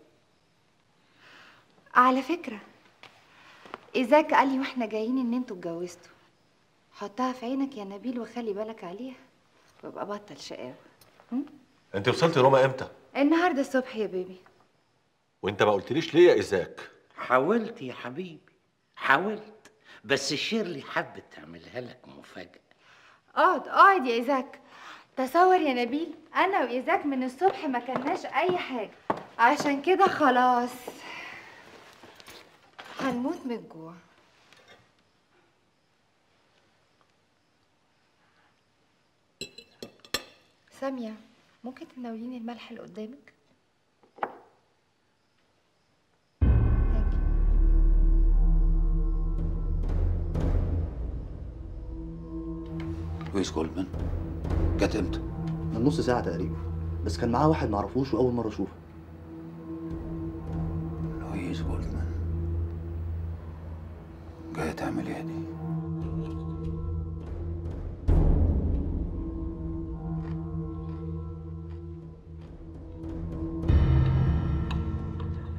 على فكرة إيزاك قال لي وإحنا جايين إن أنتوا اتجوزتوا. حطها في عينك يا نبيل وخلي بالك عليها. وابقى بطل شقاوة. أنت وصلت روما إمتى؟ النهارده الصبح يا بيبي. وأنت ما قلتليش ليه يا إيزاك؟ حاولت يا حبيبي حاولت بس شيرلي حبت تعملها لك مفاجأة. اقعد اقعد يا إيزاك. تصور يا نبيل أنا وإيزاك من الصبح ما كلناش أي حاجة. عشان كده خلاص. هنموت من الجوع. سامية ممكن تناوليني الملح اللي قدامك؟ لويس جولدمان. جت إمتى؟ من نص ساعة تقريبا. بس كان معاه واحد معرفوش وأول مرة أشوفه. لويس جولدمان. جاية تعمل إيه دي؟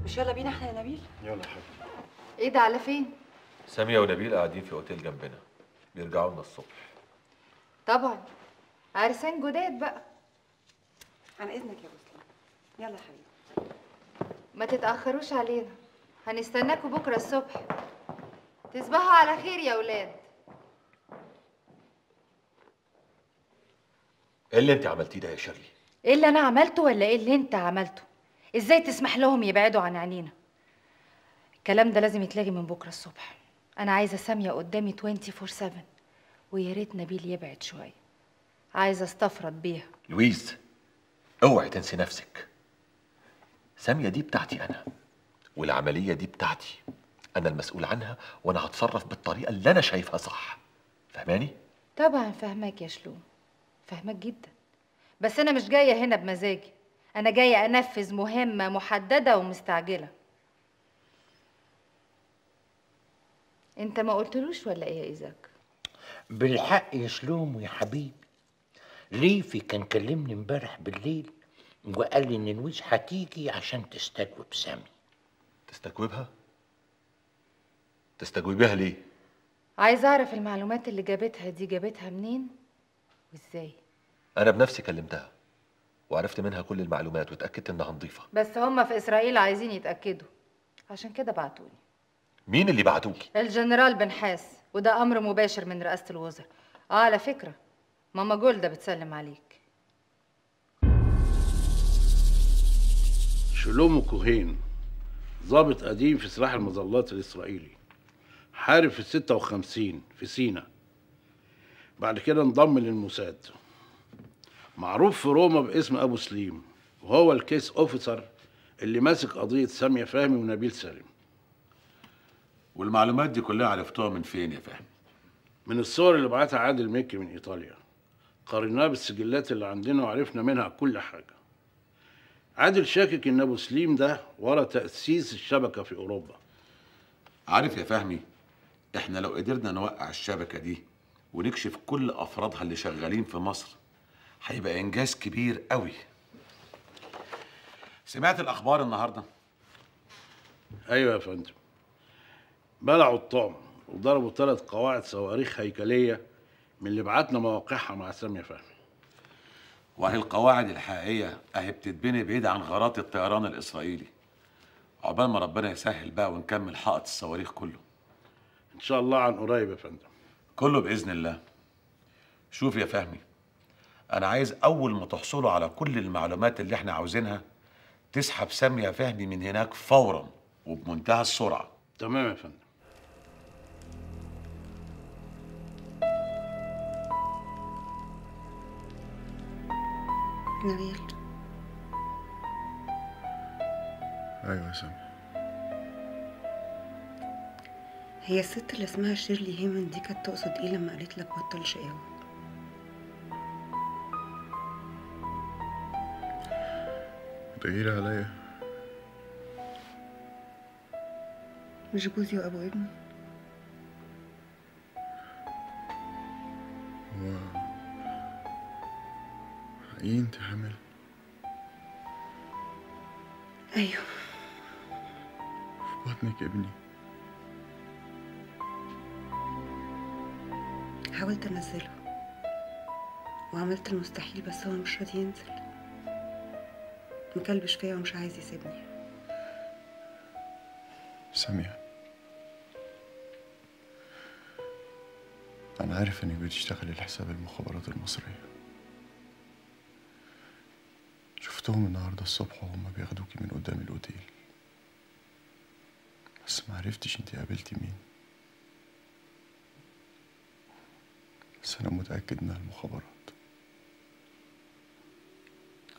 مش يلا بينا إحنا يا نبيل؟ يلا يا حبيبي إيه ده على فين؟ سامية ونبيل قاعدين في أوتيل جنبنا. بيرجعوا لنا الصبح. طبعا. عرسان جداد بقى. عن إذنك يا أبو سليم. يلا يا حبيبي. ما تتأخروش علينا. هنستناكوا بكرة الصبح. تصبحوا على خير يا ولاد إيه اللي أنت عملتيه ده يا شيرلي؟ إيه اللي أنا عملته ولا إيه اللي أنت عملته؟ إزاي تسمح لهم يبعدوا عن عينينا؟ الكلام ده لازم يتلغي من بكرة الصبح. أنا عايزة سامية قدامي 24/7 ويا ريت نبيل يبعد شوية عايزه أستفرد بيها. لويز أوعي تنسي نفسك. سامية دي بتاعتي أنا والعملية دي بتاعتي. أنا المسؤول عنها وأنا هتصرف بالطريقة اللي أنا شايفها صح. فهماني؟ طبعا فاهماك يا شلوم فاهماك جدا. بس أنا مش جاية هنا بمزاجي. أنا جاية أنفذ مهمة محددة ومستعجلة. أنت ما قلتلوش ولا إيه يا إيزاك؟ بالحق يا شلوم ويا حبيبي. ليفي كان كلمني امبارح بالليل وقال لي إن نويس هتيجي عشان تستجوب سامي؟ تستجوبها؟ تستجوبيها ليه؟ عايزه أعرف المعلومات اللي جابتها دي جابتها منين وإزاي؟ أنا بنفسي كلمتها وعرفت منها كل المعلومات واتأكدت إنها نظيفة. بس هما في إسرائيل عايزين يتأكدوا. عشان كده بعتولي. مين اللي بعتوكي؟ الجنرال بنحاس وده أمر مباشر من رئاسة الوزراء. آه على فكرة ماما جولدا بتسلم عليك. شلومو كوهين ضابط قديم في سلاح المظلات الإسرائيلي حارب في الستة وخمسين في سينا. بعد كده انضم للموساد. معروف في روما باسم أبو سليم وهو الكيس أوفيسر اللي ماسك قضية سامية فهمي ونبيل سالم. والمعلومات دي كلها عرفتوها من فين يا فهمي؟ من الصور اللي بعتها عادل مكي من إيطاليا. قارناها بالسجلات اللي عندنا وعرفنا منها كل حاجة. عادل شاكك إن أبو سليم ده ورا تأسيس الشبكة في أوروبا. عارف يا فهمي إحنا لو قدرنا نوقع الشبكة دي ونكشف كل أفرادها اللي شغالين في مصر هيبقى إنجاز كبير قوي سمعت الأخبار النهاردة؟ أيوة يا فندم. بلعوا الطعم وضربوا ثلاث قواعد صواريخ هيكلية من اللي بعتنا مواقعها مع سامية فهمي. وهي القواعد الحقيقية اهي بتتبني بعيد عن غارات الطيران الإسرائيلي. عقبال ما ربنا يسهل بقى ونكمل حائط الصواريخ كله. إن شاء الله عن قريب يا فندم. كله بإذن الله. شوف يا فهمي أنا عايز أول ما تحصلوا على كل المعلومات اللي إحنا عاوزينها تسحب سامية فهمي من هناك فورا وبمنتهى السرعة. تمام يا فندم. نبيل أيوه يا سامي. هي الست اللي اسمها شيرلي هيمن دي كانت تقصد إيه لما قالت لك بطل شقاوة؟ تغيري عليا. مش جوزي وأبو ابني حقيقي انت حامل أيوه. في بطنك ابني. حاولت أنزله. وعملت المستحيل بس هو مش راضي ينزل. مكلبش فيا ومش عايز يسيبني. سامية. أنا عارف إنك بتشتغلي لحساب المخابرات المصرية. شفتهم النهاردة الصبح وهم بياخدوكي من قدام الأوتيل. بس معرفتش انتي قابلتي مين. بس أنا متأكد إنها المخابرات.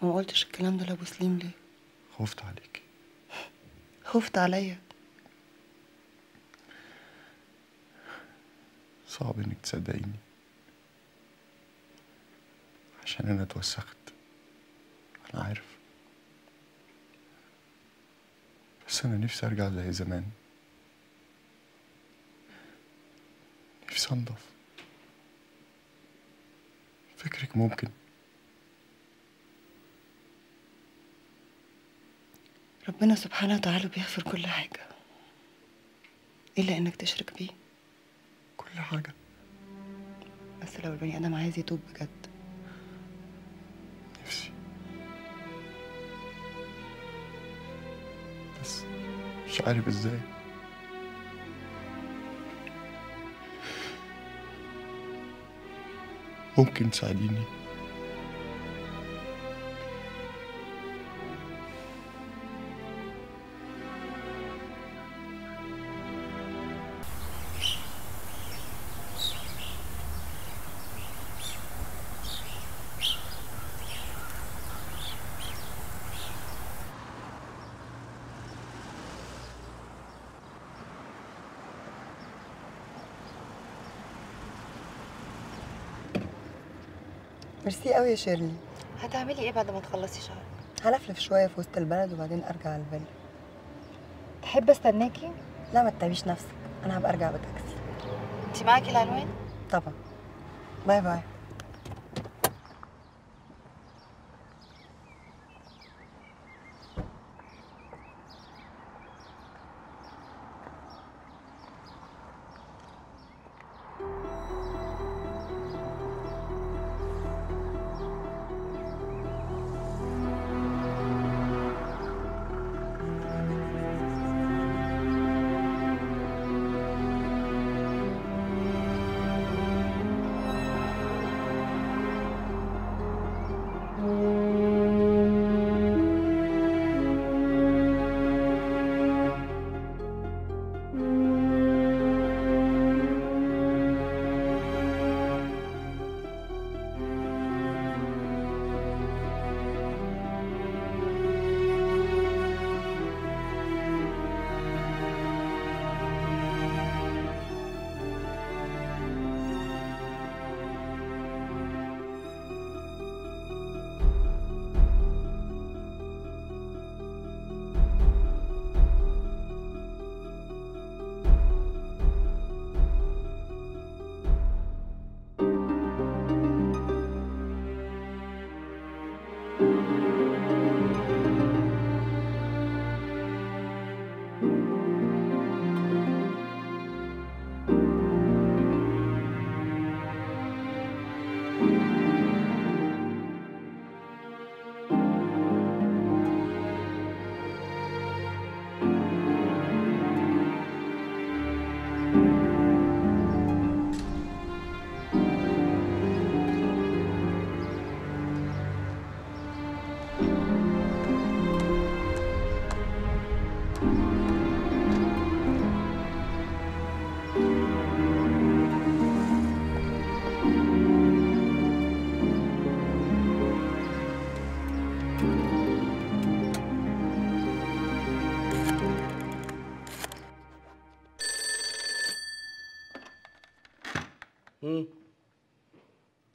وما قلتش الكلام ده لأبو سليم ليه؟ خفت عليكي خفت عليا. صعب إنك تصدقيني. عشان أنا اتوسخت. أنا عارف. بس أنا نفسي أرجع زي زمان نفسي أنضف. فكرك ممكن. ربنا سبحانه وتعالى بيغفر كل حاجة. إلا إنك تشرك بيه. كل حاجة. بس لو البني آدم عايز يتوب بجد. نفسي. بس مش عارف إزاي. ممكن تساعديني؟ ميرسي قوي يا شيرلي. هتعملي إيه بعد ما تخلصي شهر؟ هلفلف شوية في وسط البلد وبعدين أرجع الفيلا. تحب أستناكي؟ لا ما تتعبيش نفسك. أنا هبقى أرجع بتاكسي انت معاكي العنوان طبعا. bye bye.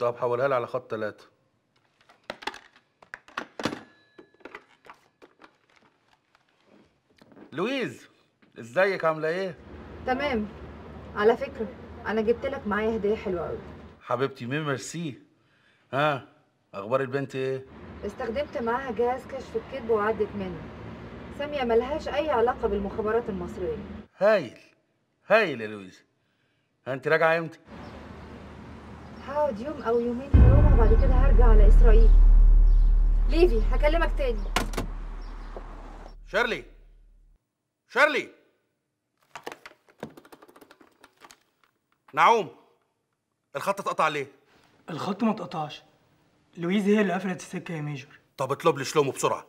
طب حولها لي على خط ثلاثة لويز ازيك؟ عاملة إيه؟ تمام. على فكرة أنا جبت لك معايا هدية حلوة أوي. حبيبتي مين ميرسي؟ ها؟ أخبار البنت إيه؟ استخدمت معاها جهاز كشف الكذب وعدت منه. سامية ملهاش أي علاقة بالمخابرات المصرية. هايل هايل يا لويز. انت راجعة إمتى؟ هقعد يوم أو يومين في روما وبعد كده هرجع على إسرائيل. ليفي هكلمك تاني. شارلي. شارلي. نعوم. الخط اتقطع ليه؟ الخط ما اتقطعش. لويز هي اللي قفلت السكة يا major. طب اطلب لي شلومو بسرعة.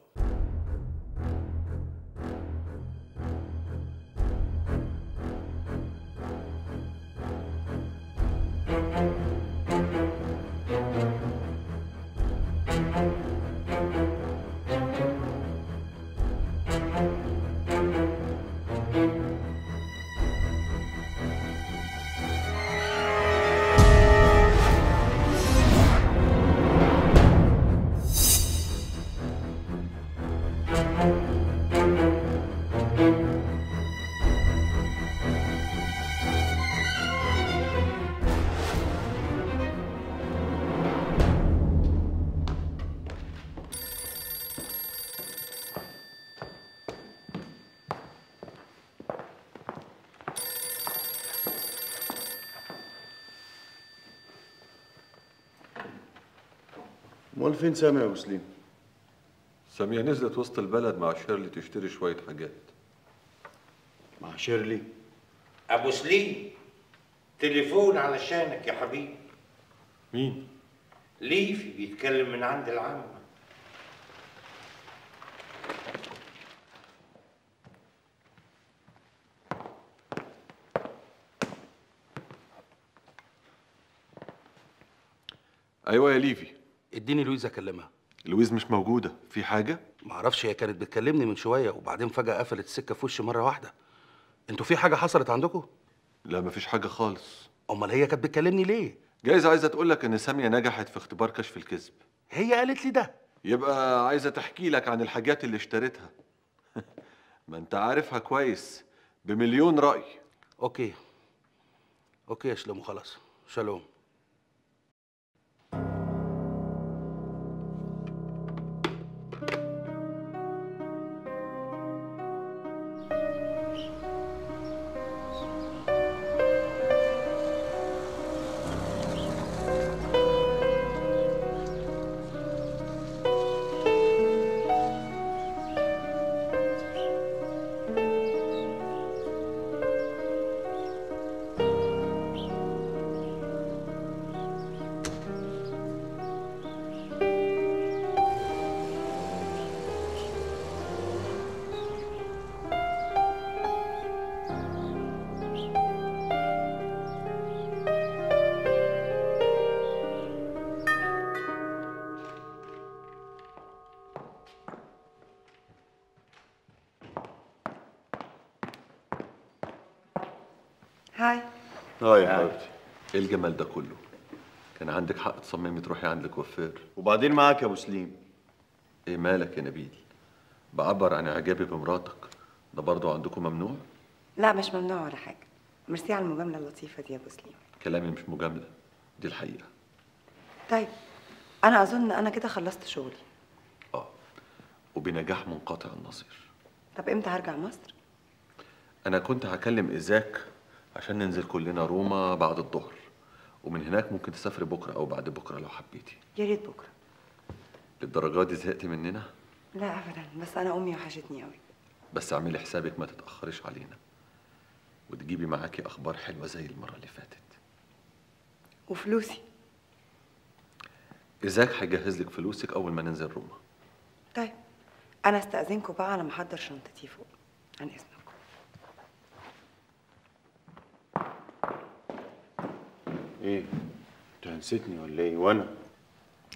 فين سامية يا أبو سليم؟ سامية نزلت وسط البلد مع شيرلي تشتري شوية حاجات. مع شيرلي؟ أبو سليم تليفون علشانك يا حبيبي. مين؟ ليفي بيتكلم من عند العم. أيوه يا ليفي. اديني لويز اكلمها. لويز مش موجودة. في حاجة؟ معرفش هي كانت بتكلمني من شوية وبعدين فجأة قفلت السكة في وشي مرة واحدة. أنتوا في حاجة حصلت عندكم؟ لا مفيش حاجة خالص. امال هي كانت بتكلمني ليه؟ جايز عايزة تقول لك إن سامية نجحت في اختبار كشف الكذب. هي قالت لي ده. يبقى عايزة تحكي لك عن الحاجات اللي اشتريتها. ما انت عارفها كويس بمليون رأي. okay. أوكي يا شلومو خلاص. شالوم آه يا حبيبتي إيه الجمال ده كله؟ كان عندك حق تصممي تروحي عند الكوافير. وبعدين معاك يا أبو سليم. إيه مالك يا نبيل؟ بعبر عن إعجابي بمراتك. ده برضو عندكم ممنوع؟ لا مش ممنوع ولا حاجة. ميرسي على المجاملة اللطيفة دي يا أبو سليم. كلامي مش مجاملة. دي الحقيقة. طيب أنا أظن أنا كده خلصت شغلي. وبنجاح منقطع النظير. طب إمتى هرجع مصر؟ أنا كنت هكلم إيزاك عشان ننزل كلنا روما بعد الظهر. ومن هناك ممكن تسافري بكرة أو بعد بكرة لو حبيتي. يا ريت بكرة. للدرجة دي زهقتي مننا؟ لا أبدا بس أنا أمي وحشتني أوي. بس اعملي حسابك ما تتاخريش علينا. وتجيبي معاكي أخبار حلوة زي المرة اللي فاتت. وفلوسي. ايزاك هيجهز لك فلوسك أول ما ننزل روما؟ طيب أنا أستأذنكم بقى على ما أحضر شنطتي فوق. عن إذنكم إيه؟ انت نسيتني ولا إيه؟ وأنا؟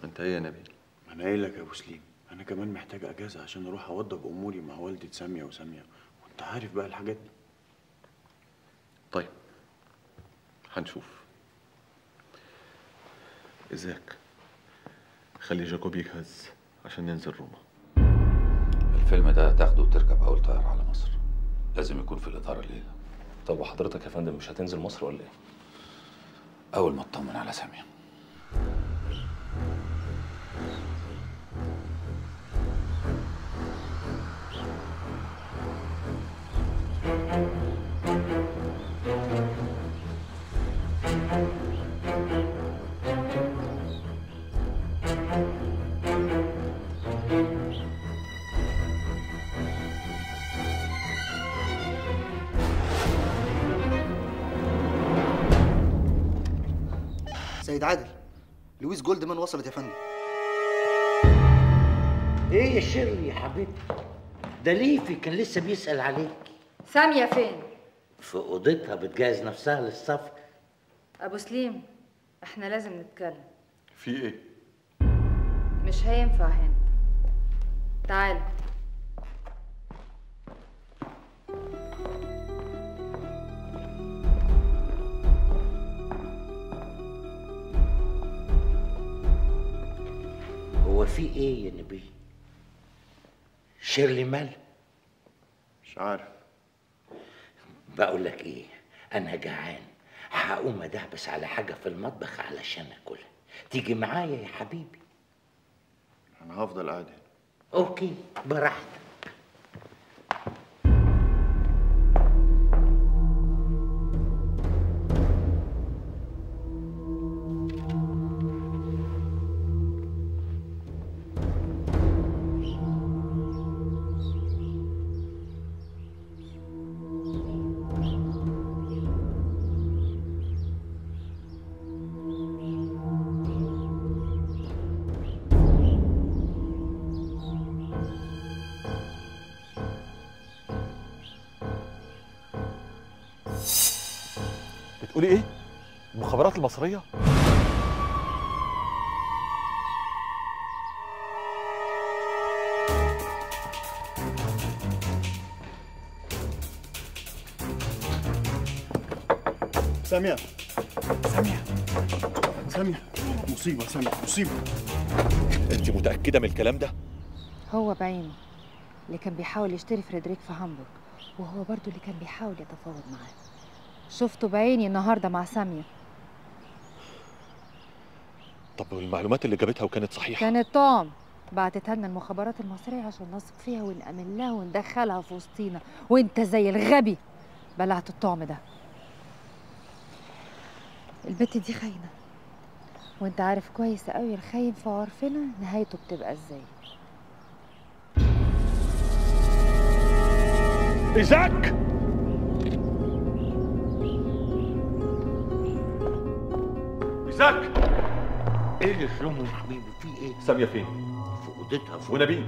أنت إيه يا نبيل؟ ما أنا قايل لك يا أبو سليم؟ أنا كمان محتاج أجازة عشان أروح أوضب أموري مع والده ساميه وسامية. وأنت عارف بقى الحاجات دي. طيب هنشوف. إزاك خلي جاكوب يجهز عشان ننزل روما. الفيلم ده تاخده وتركب أول طيارة على مصر. لازم يكون في الإطار الليلة. طب وحضرتك يا فندم مش هتنزل مصر ولا إيه؟ أول ما اطمن على ساميه سيد عادل لويس جولدمان وصلت يا فندم. إيه يا شيرلي يا حبيبتي؟ ده ليفي كان لسه بيسأل عليك. سامية فين؟ في أوضتها بتجهز نفسها للسفر. أبو سليم إحنا لازم نتكلم. في إيه؟ مش هينفع هنا. تعال. هو في إيه يا نبي؟ شيرلي مال. مش عارف. بقول لك إيه؟ أنا جعان. هقوم أدعبس على حاجة في المطبخ علشان أكلها. تيجي معايا يا حبيبي. أنا هفضل قاعد هنا. okay براحتك. المصرية؟ سامية سامية سامية مصيبة سامية مصيبة. أنت متأكدة من الكلام ده؟ هو بعينه اللي كان بيحاول يشتري فريدريك في هامبورغ وهو برضو اللي كان بيحاول يتفاوض معاه. شفته بعيني النهارده مع سامية طب والمعلومات اللي جابتها وكانت صحيحة؟ كانت توم بعتتها لنا المخابرات المصرية عشان نثق فيها ونأمن لها وندخلها في وسطينا. وانت زي الغبي بلعت الطعم ده. البت دي خاينة. وانت عارف كويس قوي الخاين في عرفنا نهايته بتبقى إزاي. إيزاك! إيزاك! إيه اللي شلومه يا حبيبي في إيه سامية فين؟ في اوضتها في ونبيل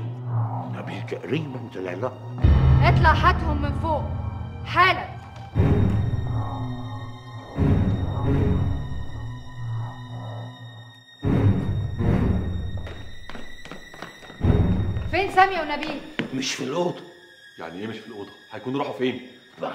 نبيل تقريبا طلع لها اطلع هاتهم من فوق حالا فين سامية ونبيل؟ مش في الأوضة يعني إيه مش في الأوضة؟ هيكونوا راحوا فين؟ ما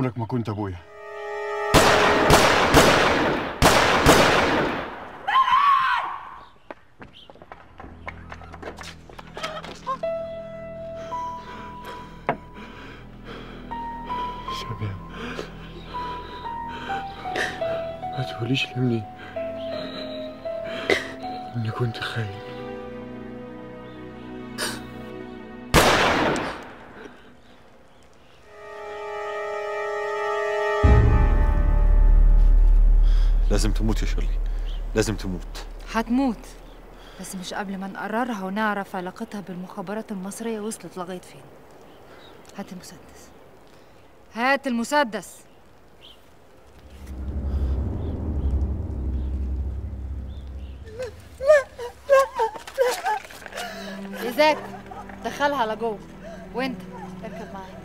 عمرك ما كنت أبويا. لازم تموت. هتموت. بس مش قبل ما نقررها ونعرف علاقتها بالمخابرات المصرية وصلت لغاية فين. هات المسدس. هات المسدس. إيزاك دخلها لجوه. وانت اركب معايا.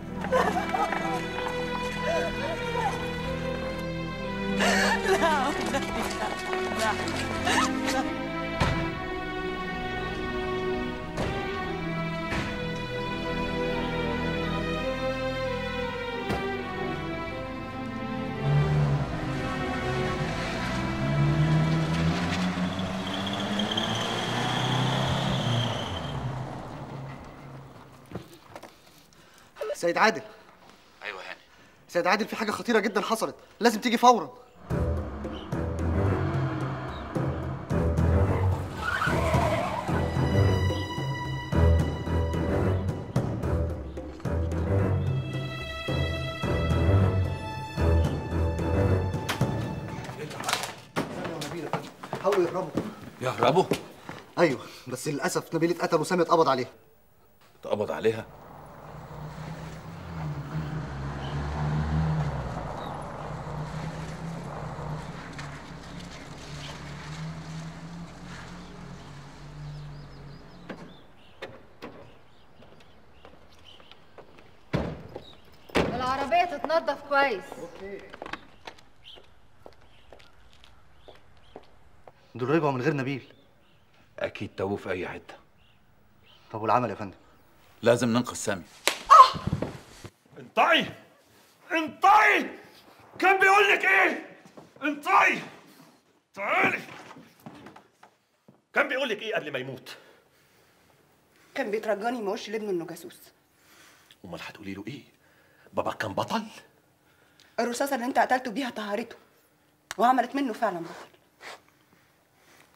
لا لا لا سيد عادل. سيد عادل في حاجة خطيرة جدا حصلت. لازم تيجي فورا. حاولوا يهربوا. يهربوا؟ أيوه بس للأسف نبيل اتقتل وسامي اتقبض عليه. اتقبض عليها؟ العربية تتنضف كويس. دول رجعوا من غير نبيل. أكيد توه في أي حتة. طب والعمل يا فندم؟ لازم ننقذ سامي. انطعي انطعي كان بيقول لك إيه؟ انطعي تعالي! كان بيقول لك إيه قبل ما يموت؟ كان بيترجاني ما اقولش لابنه إنه جاسوس. أمال هتقولي له إيه؟ بابا كان بطل؟ الرصاصة اللي انت قتلته بيها طهرته وعملت منه فعلا بطل.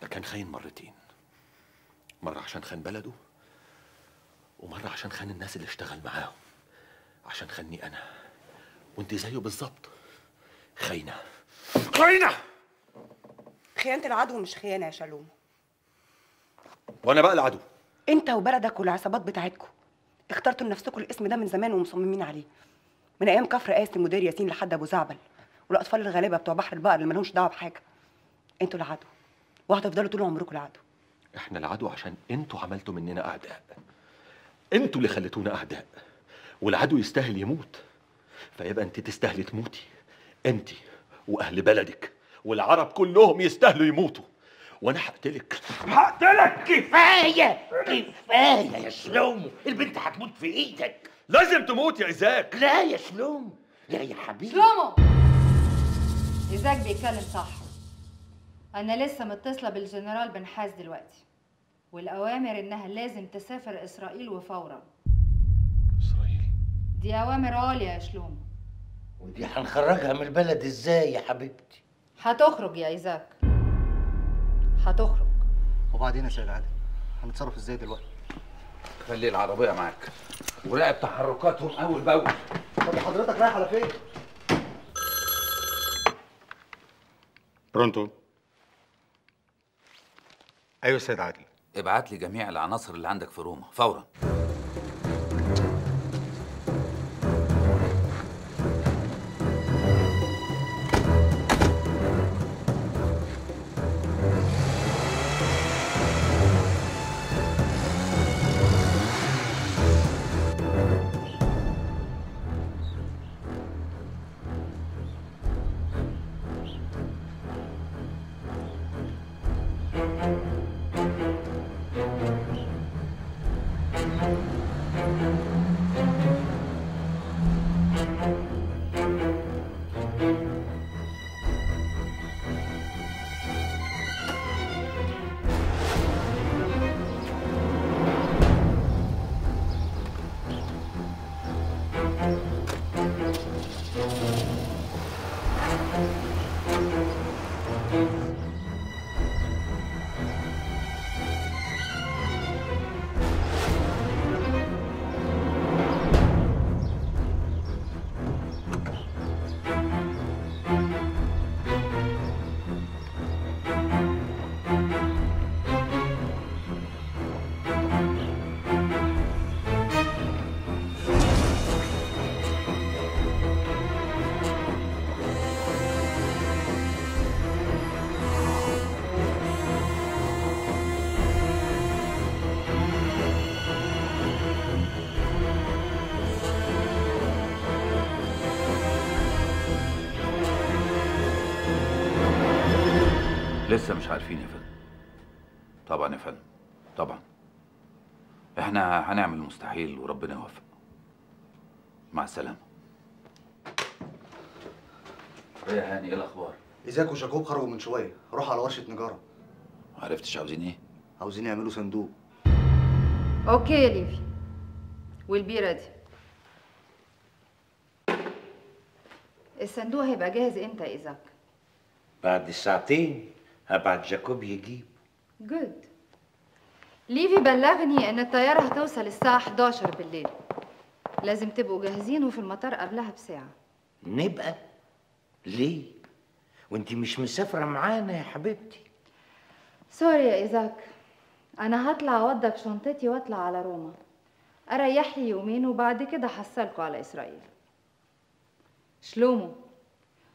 ده كان خاين مرتين. مرة عشان خان بلده ومرة عشان خان الناس اللي اشتغل معاهم. عشان خاني أنا. وانت زيه بالظبط. خاينة خاينة خيانة العدو مش خيانة يا شالوم. وأنا بقى العدو. انت وبلدك والعصابات بتاعتكم اخترتوا لنفسكم الاسم ده من زمان ومصممين عليه. من أيام كفر قاسم ودير ياسين لحد أبو زعبل والأطفال الغلابه بتوع بحر البقر اللي مالهمش دعوة بحاجة. أنتوا العدو وهتفضلوا طول عمركم العدو إحنا العدو عشان أنتوا عملتوا مننا أعداء. أنتوا اللي خليتونا أعداء. والعدو يستاهل يموت. فيبقى أنت تستاهلي تموتي. أنت وأهل بلدك والعرب كلهم يستاهلوا يموتوا. وأنا هقتلك. هقتلك! كفاية! كفاية يا شلومو! البنت هتموت في إيدك. لازم تموت يا إيزاك. لا يا شلومو لا يا حبيبي. شلومو إيزاك بيتكلم صح. أنا لسه متصلة بالجنرال بن حاز دلوقتي والأوامر إنها لازم تسافر إسرائيل وفورا. إسرائيل؟ دي أوامر عليا يا شلومو ودي هنخرجها من البلد إزاي يا حبيبتي؟ هتخرج يا إيزاك. هتخرج. وبعدين يا سيد عادل هنتصرف إزاي دلوقتي؟ خلي العربية معاك؟ وراقب تحركاتهم أول بأول. طب حضرتك رايح على فين؟ برونتو. أيوه سيد عادل. ابعت لي جميع العناصر اللي عندك في روما فورا. إحنا هنعمل المستحيل وربنا يوفق. مع السلامة. إيه يا هاني إيه الأخبار؟ ايزاك وجاكوب خرجوا من شوية. راحوا على ورشة نجارة. عرفتش عاوزين إيه؟ عاوزين يعملوا صندوق. Okay يا ليفي. will be ready الصندوق هيبقى جاهز إمتى يا إيزاك؟ بعد ساعتين هبعت جاكوب يجيب. Good ليفي بلغني أن الطيارة هتوصل الساعة 11 بالليل؟ لازم تبقوا جاهزين وفي المطار قبلها بساعة. نبقى؟ ليه؟ وانت مش مسافرة معانا يا حبيبتي. sorry يا إيزاك. أنا هطلع اوضب شنطتي وأطلع على روما. أريح لي يومين وبعد كده حصلكوا على إسرائيل. شلومو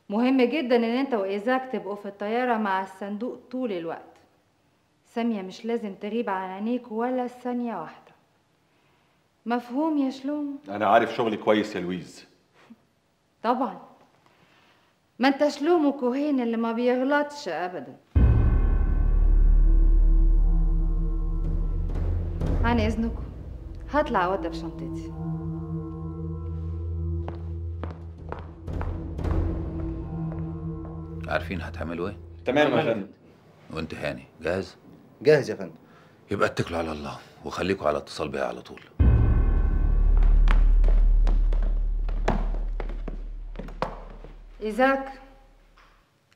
مهم جدا إن أنت وإيزاك تبقوا في الطيارة مع الصندوق طول الوقت. ساميه مش لازم تغيب عن عينيك ولا ثانية واحدة. مفهوم يا شلومو أنا عارف شغلي كويس يا لويز. طبعا. ما أنت شلومو كوهين اللي ما بيغلطش ابدا. عن إذنكم هطلع اوضب شنطتي. عارفين هتعملوا إيه؟ تمام يا فندم. وأنت هاني جاهز؟ جاهز يا فندم. يبقى اتكلوا على الله وخليكوا على اتصال بيا على طول. ايزاك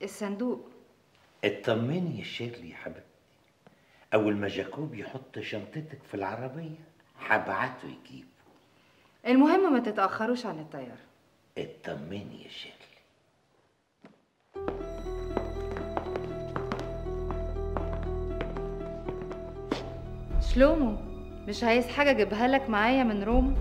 الصندوق. اطمني يا شيرلي يا حبيبتي. أول ما جاكوب يحط شنطتك في العربية هبعته يجيب المهم ما تتأخروش عن الطيارة. اطمني يا شيرلي شلومو مش عايز حاجة أجيبها لك معايا من روما؟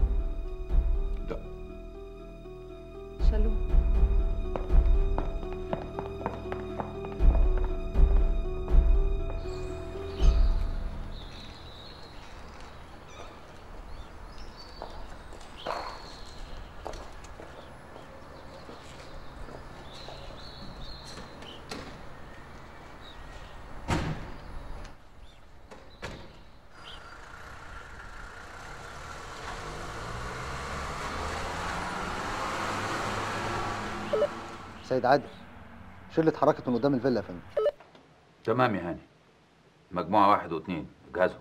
سيد عادل شلة اتحركت من قدام الفيلا يا فندم. تمام يا هاني. مجموعة واحد واثنين جهزوا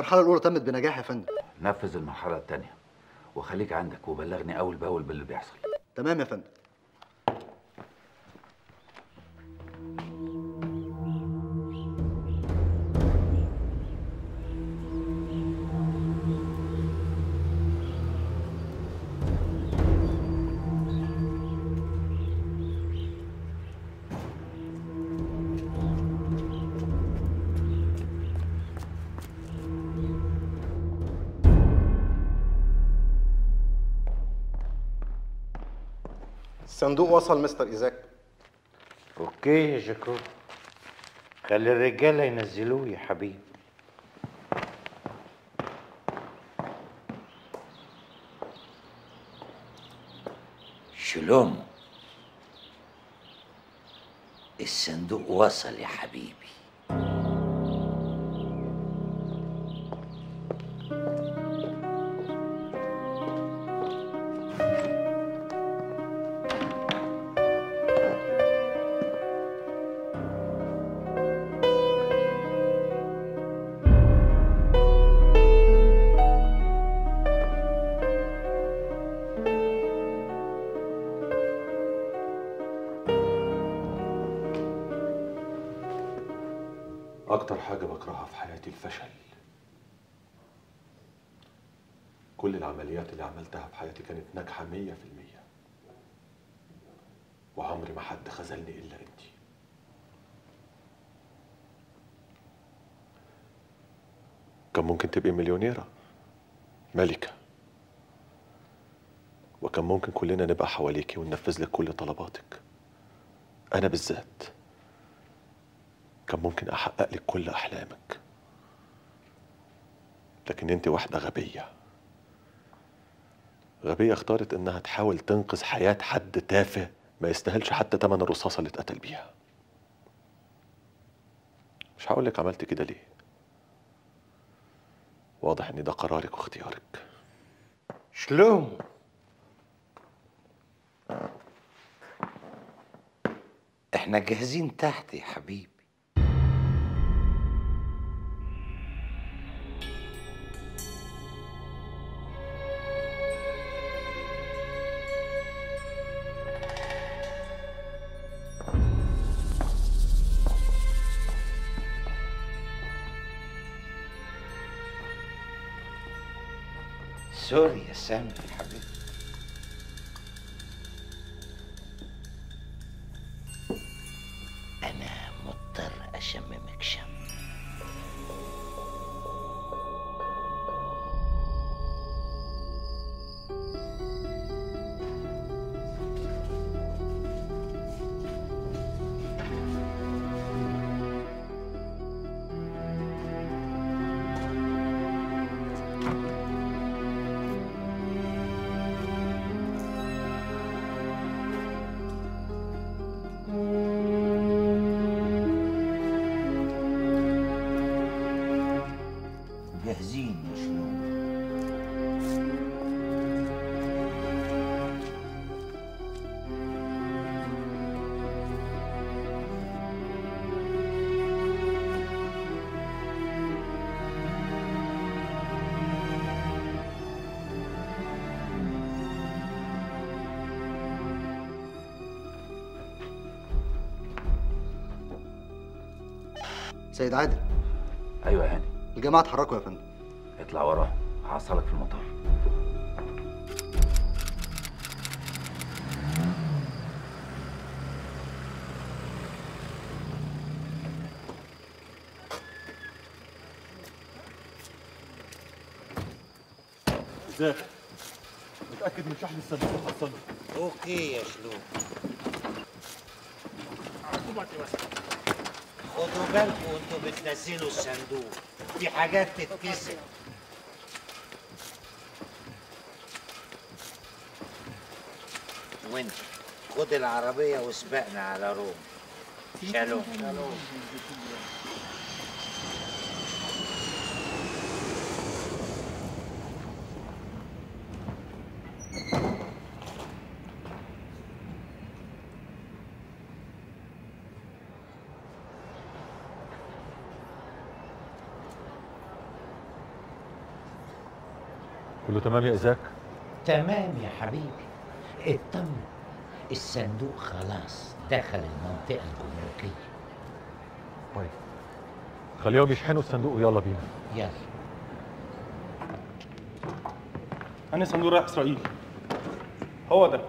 المرحلة الأولى تمت بنجاح يا فندم. نفذ المرحلة التانية. وخليك عندك وبلغني أول بأول باللي بيحصل. تمام يا فندم. الصندوق وصل مستر إيزاك. أوكي يا جاكوب خلي الرجاله ينزلوه يا حبيبي. شلوم؟ الصندوق وصل يا حبيبي. الفشل. كل العمليات اللي عملتها في حياتي كانت ناجحة مية في المية. وعمري ما حد خذلني إلا أنت كان ممكن تبقي مليونيرة؟ ملكة. وكان ممكن كلنا نبقى حواليكي وننفذ لك كل طلباتك؟ أنا بالذات. كان ممكن أحقق لك كل أحلامك؟ لكن أنت واحدة غبية. غبية اختارت إنها تحاول تنقذ حياة حد تافه ما يستاهلش حتى تمن الرصاصة اللي اتقتل بيها. مش هقولك عملت كده ليه. واضح إن ده قرارك واختيارك. شلوم إحنا جاهزين تحت يا حبيبي. سامي يا حبيبي سيد عادل. أيوه يا هاني. الجماعة اتحركوا يا فندم. اطلع وراه هحصلك في المطار. ازيك متأكد من شحن الصندوق وحصلني أوكي يا شلوم خدوا بالكم وانتوا بتنزلوا الصندوق. في حاجات تتكسر. وانت خد العربية واسبقنا على روم. شالوم. تمام يا إيزاك تمام يا حبيبي. اطمن الصندوق خلاص دخل المنطقة الجمركية. طيب. خليهم يشحنوا الصندوق ويلا بينا. يلا. أنا صندوق رايح إسرائيل هو ده.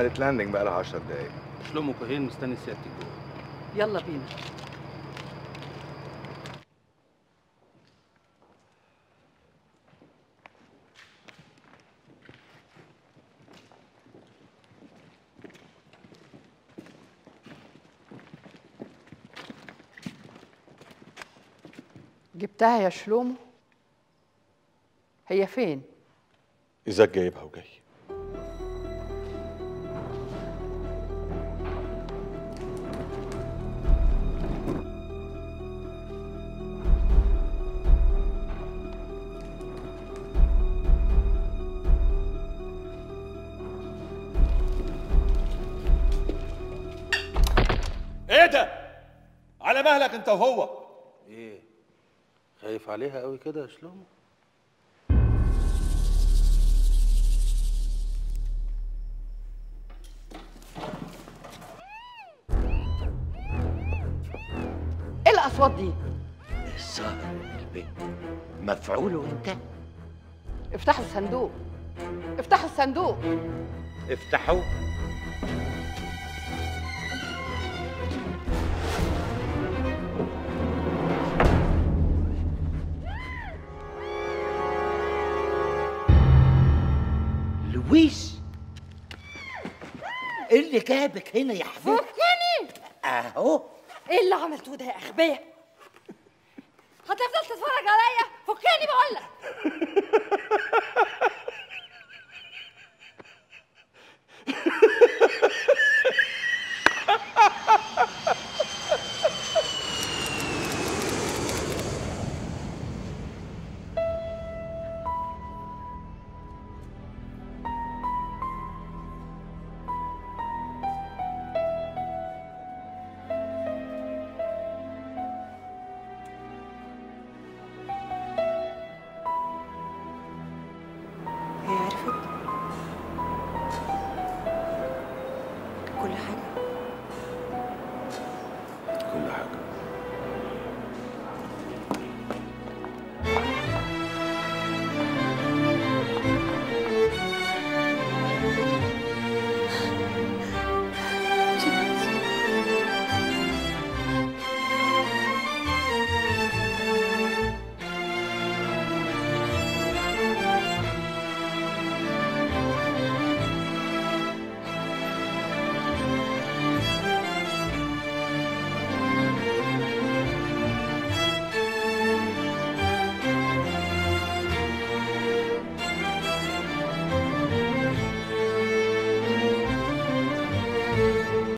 عملت لاندنج بقى لها 10 دقايق. شلومو كوهين مستني سيادتك جوه. يلا بينا. جبتها يا شلومو. هي فين؟ إيزاك جايبها وجاي. مهلك انت وهو. إيه خايف عليها قوي كده يا شلومو إيه الأصوات دي؟ الظاهر البيت. مفعول وانت افتحوا الصندوق. افتحوا الصندوق. افتحوا إيه اللي جابك هنا يا حبيبي؟ فكني يعني؟ أهو إيه اللي عملتوه ده يا اخبيه؟ هتفضل تتفرج عليا؟ فكني بقول لك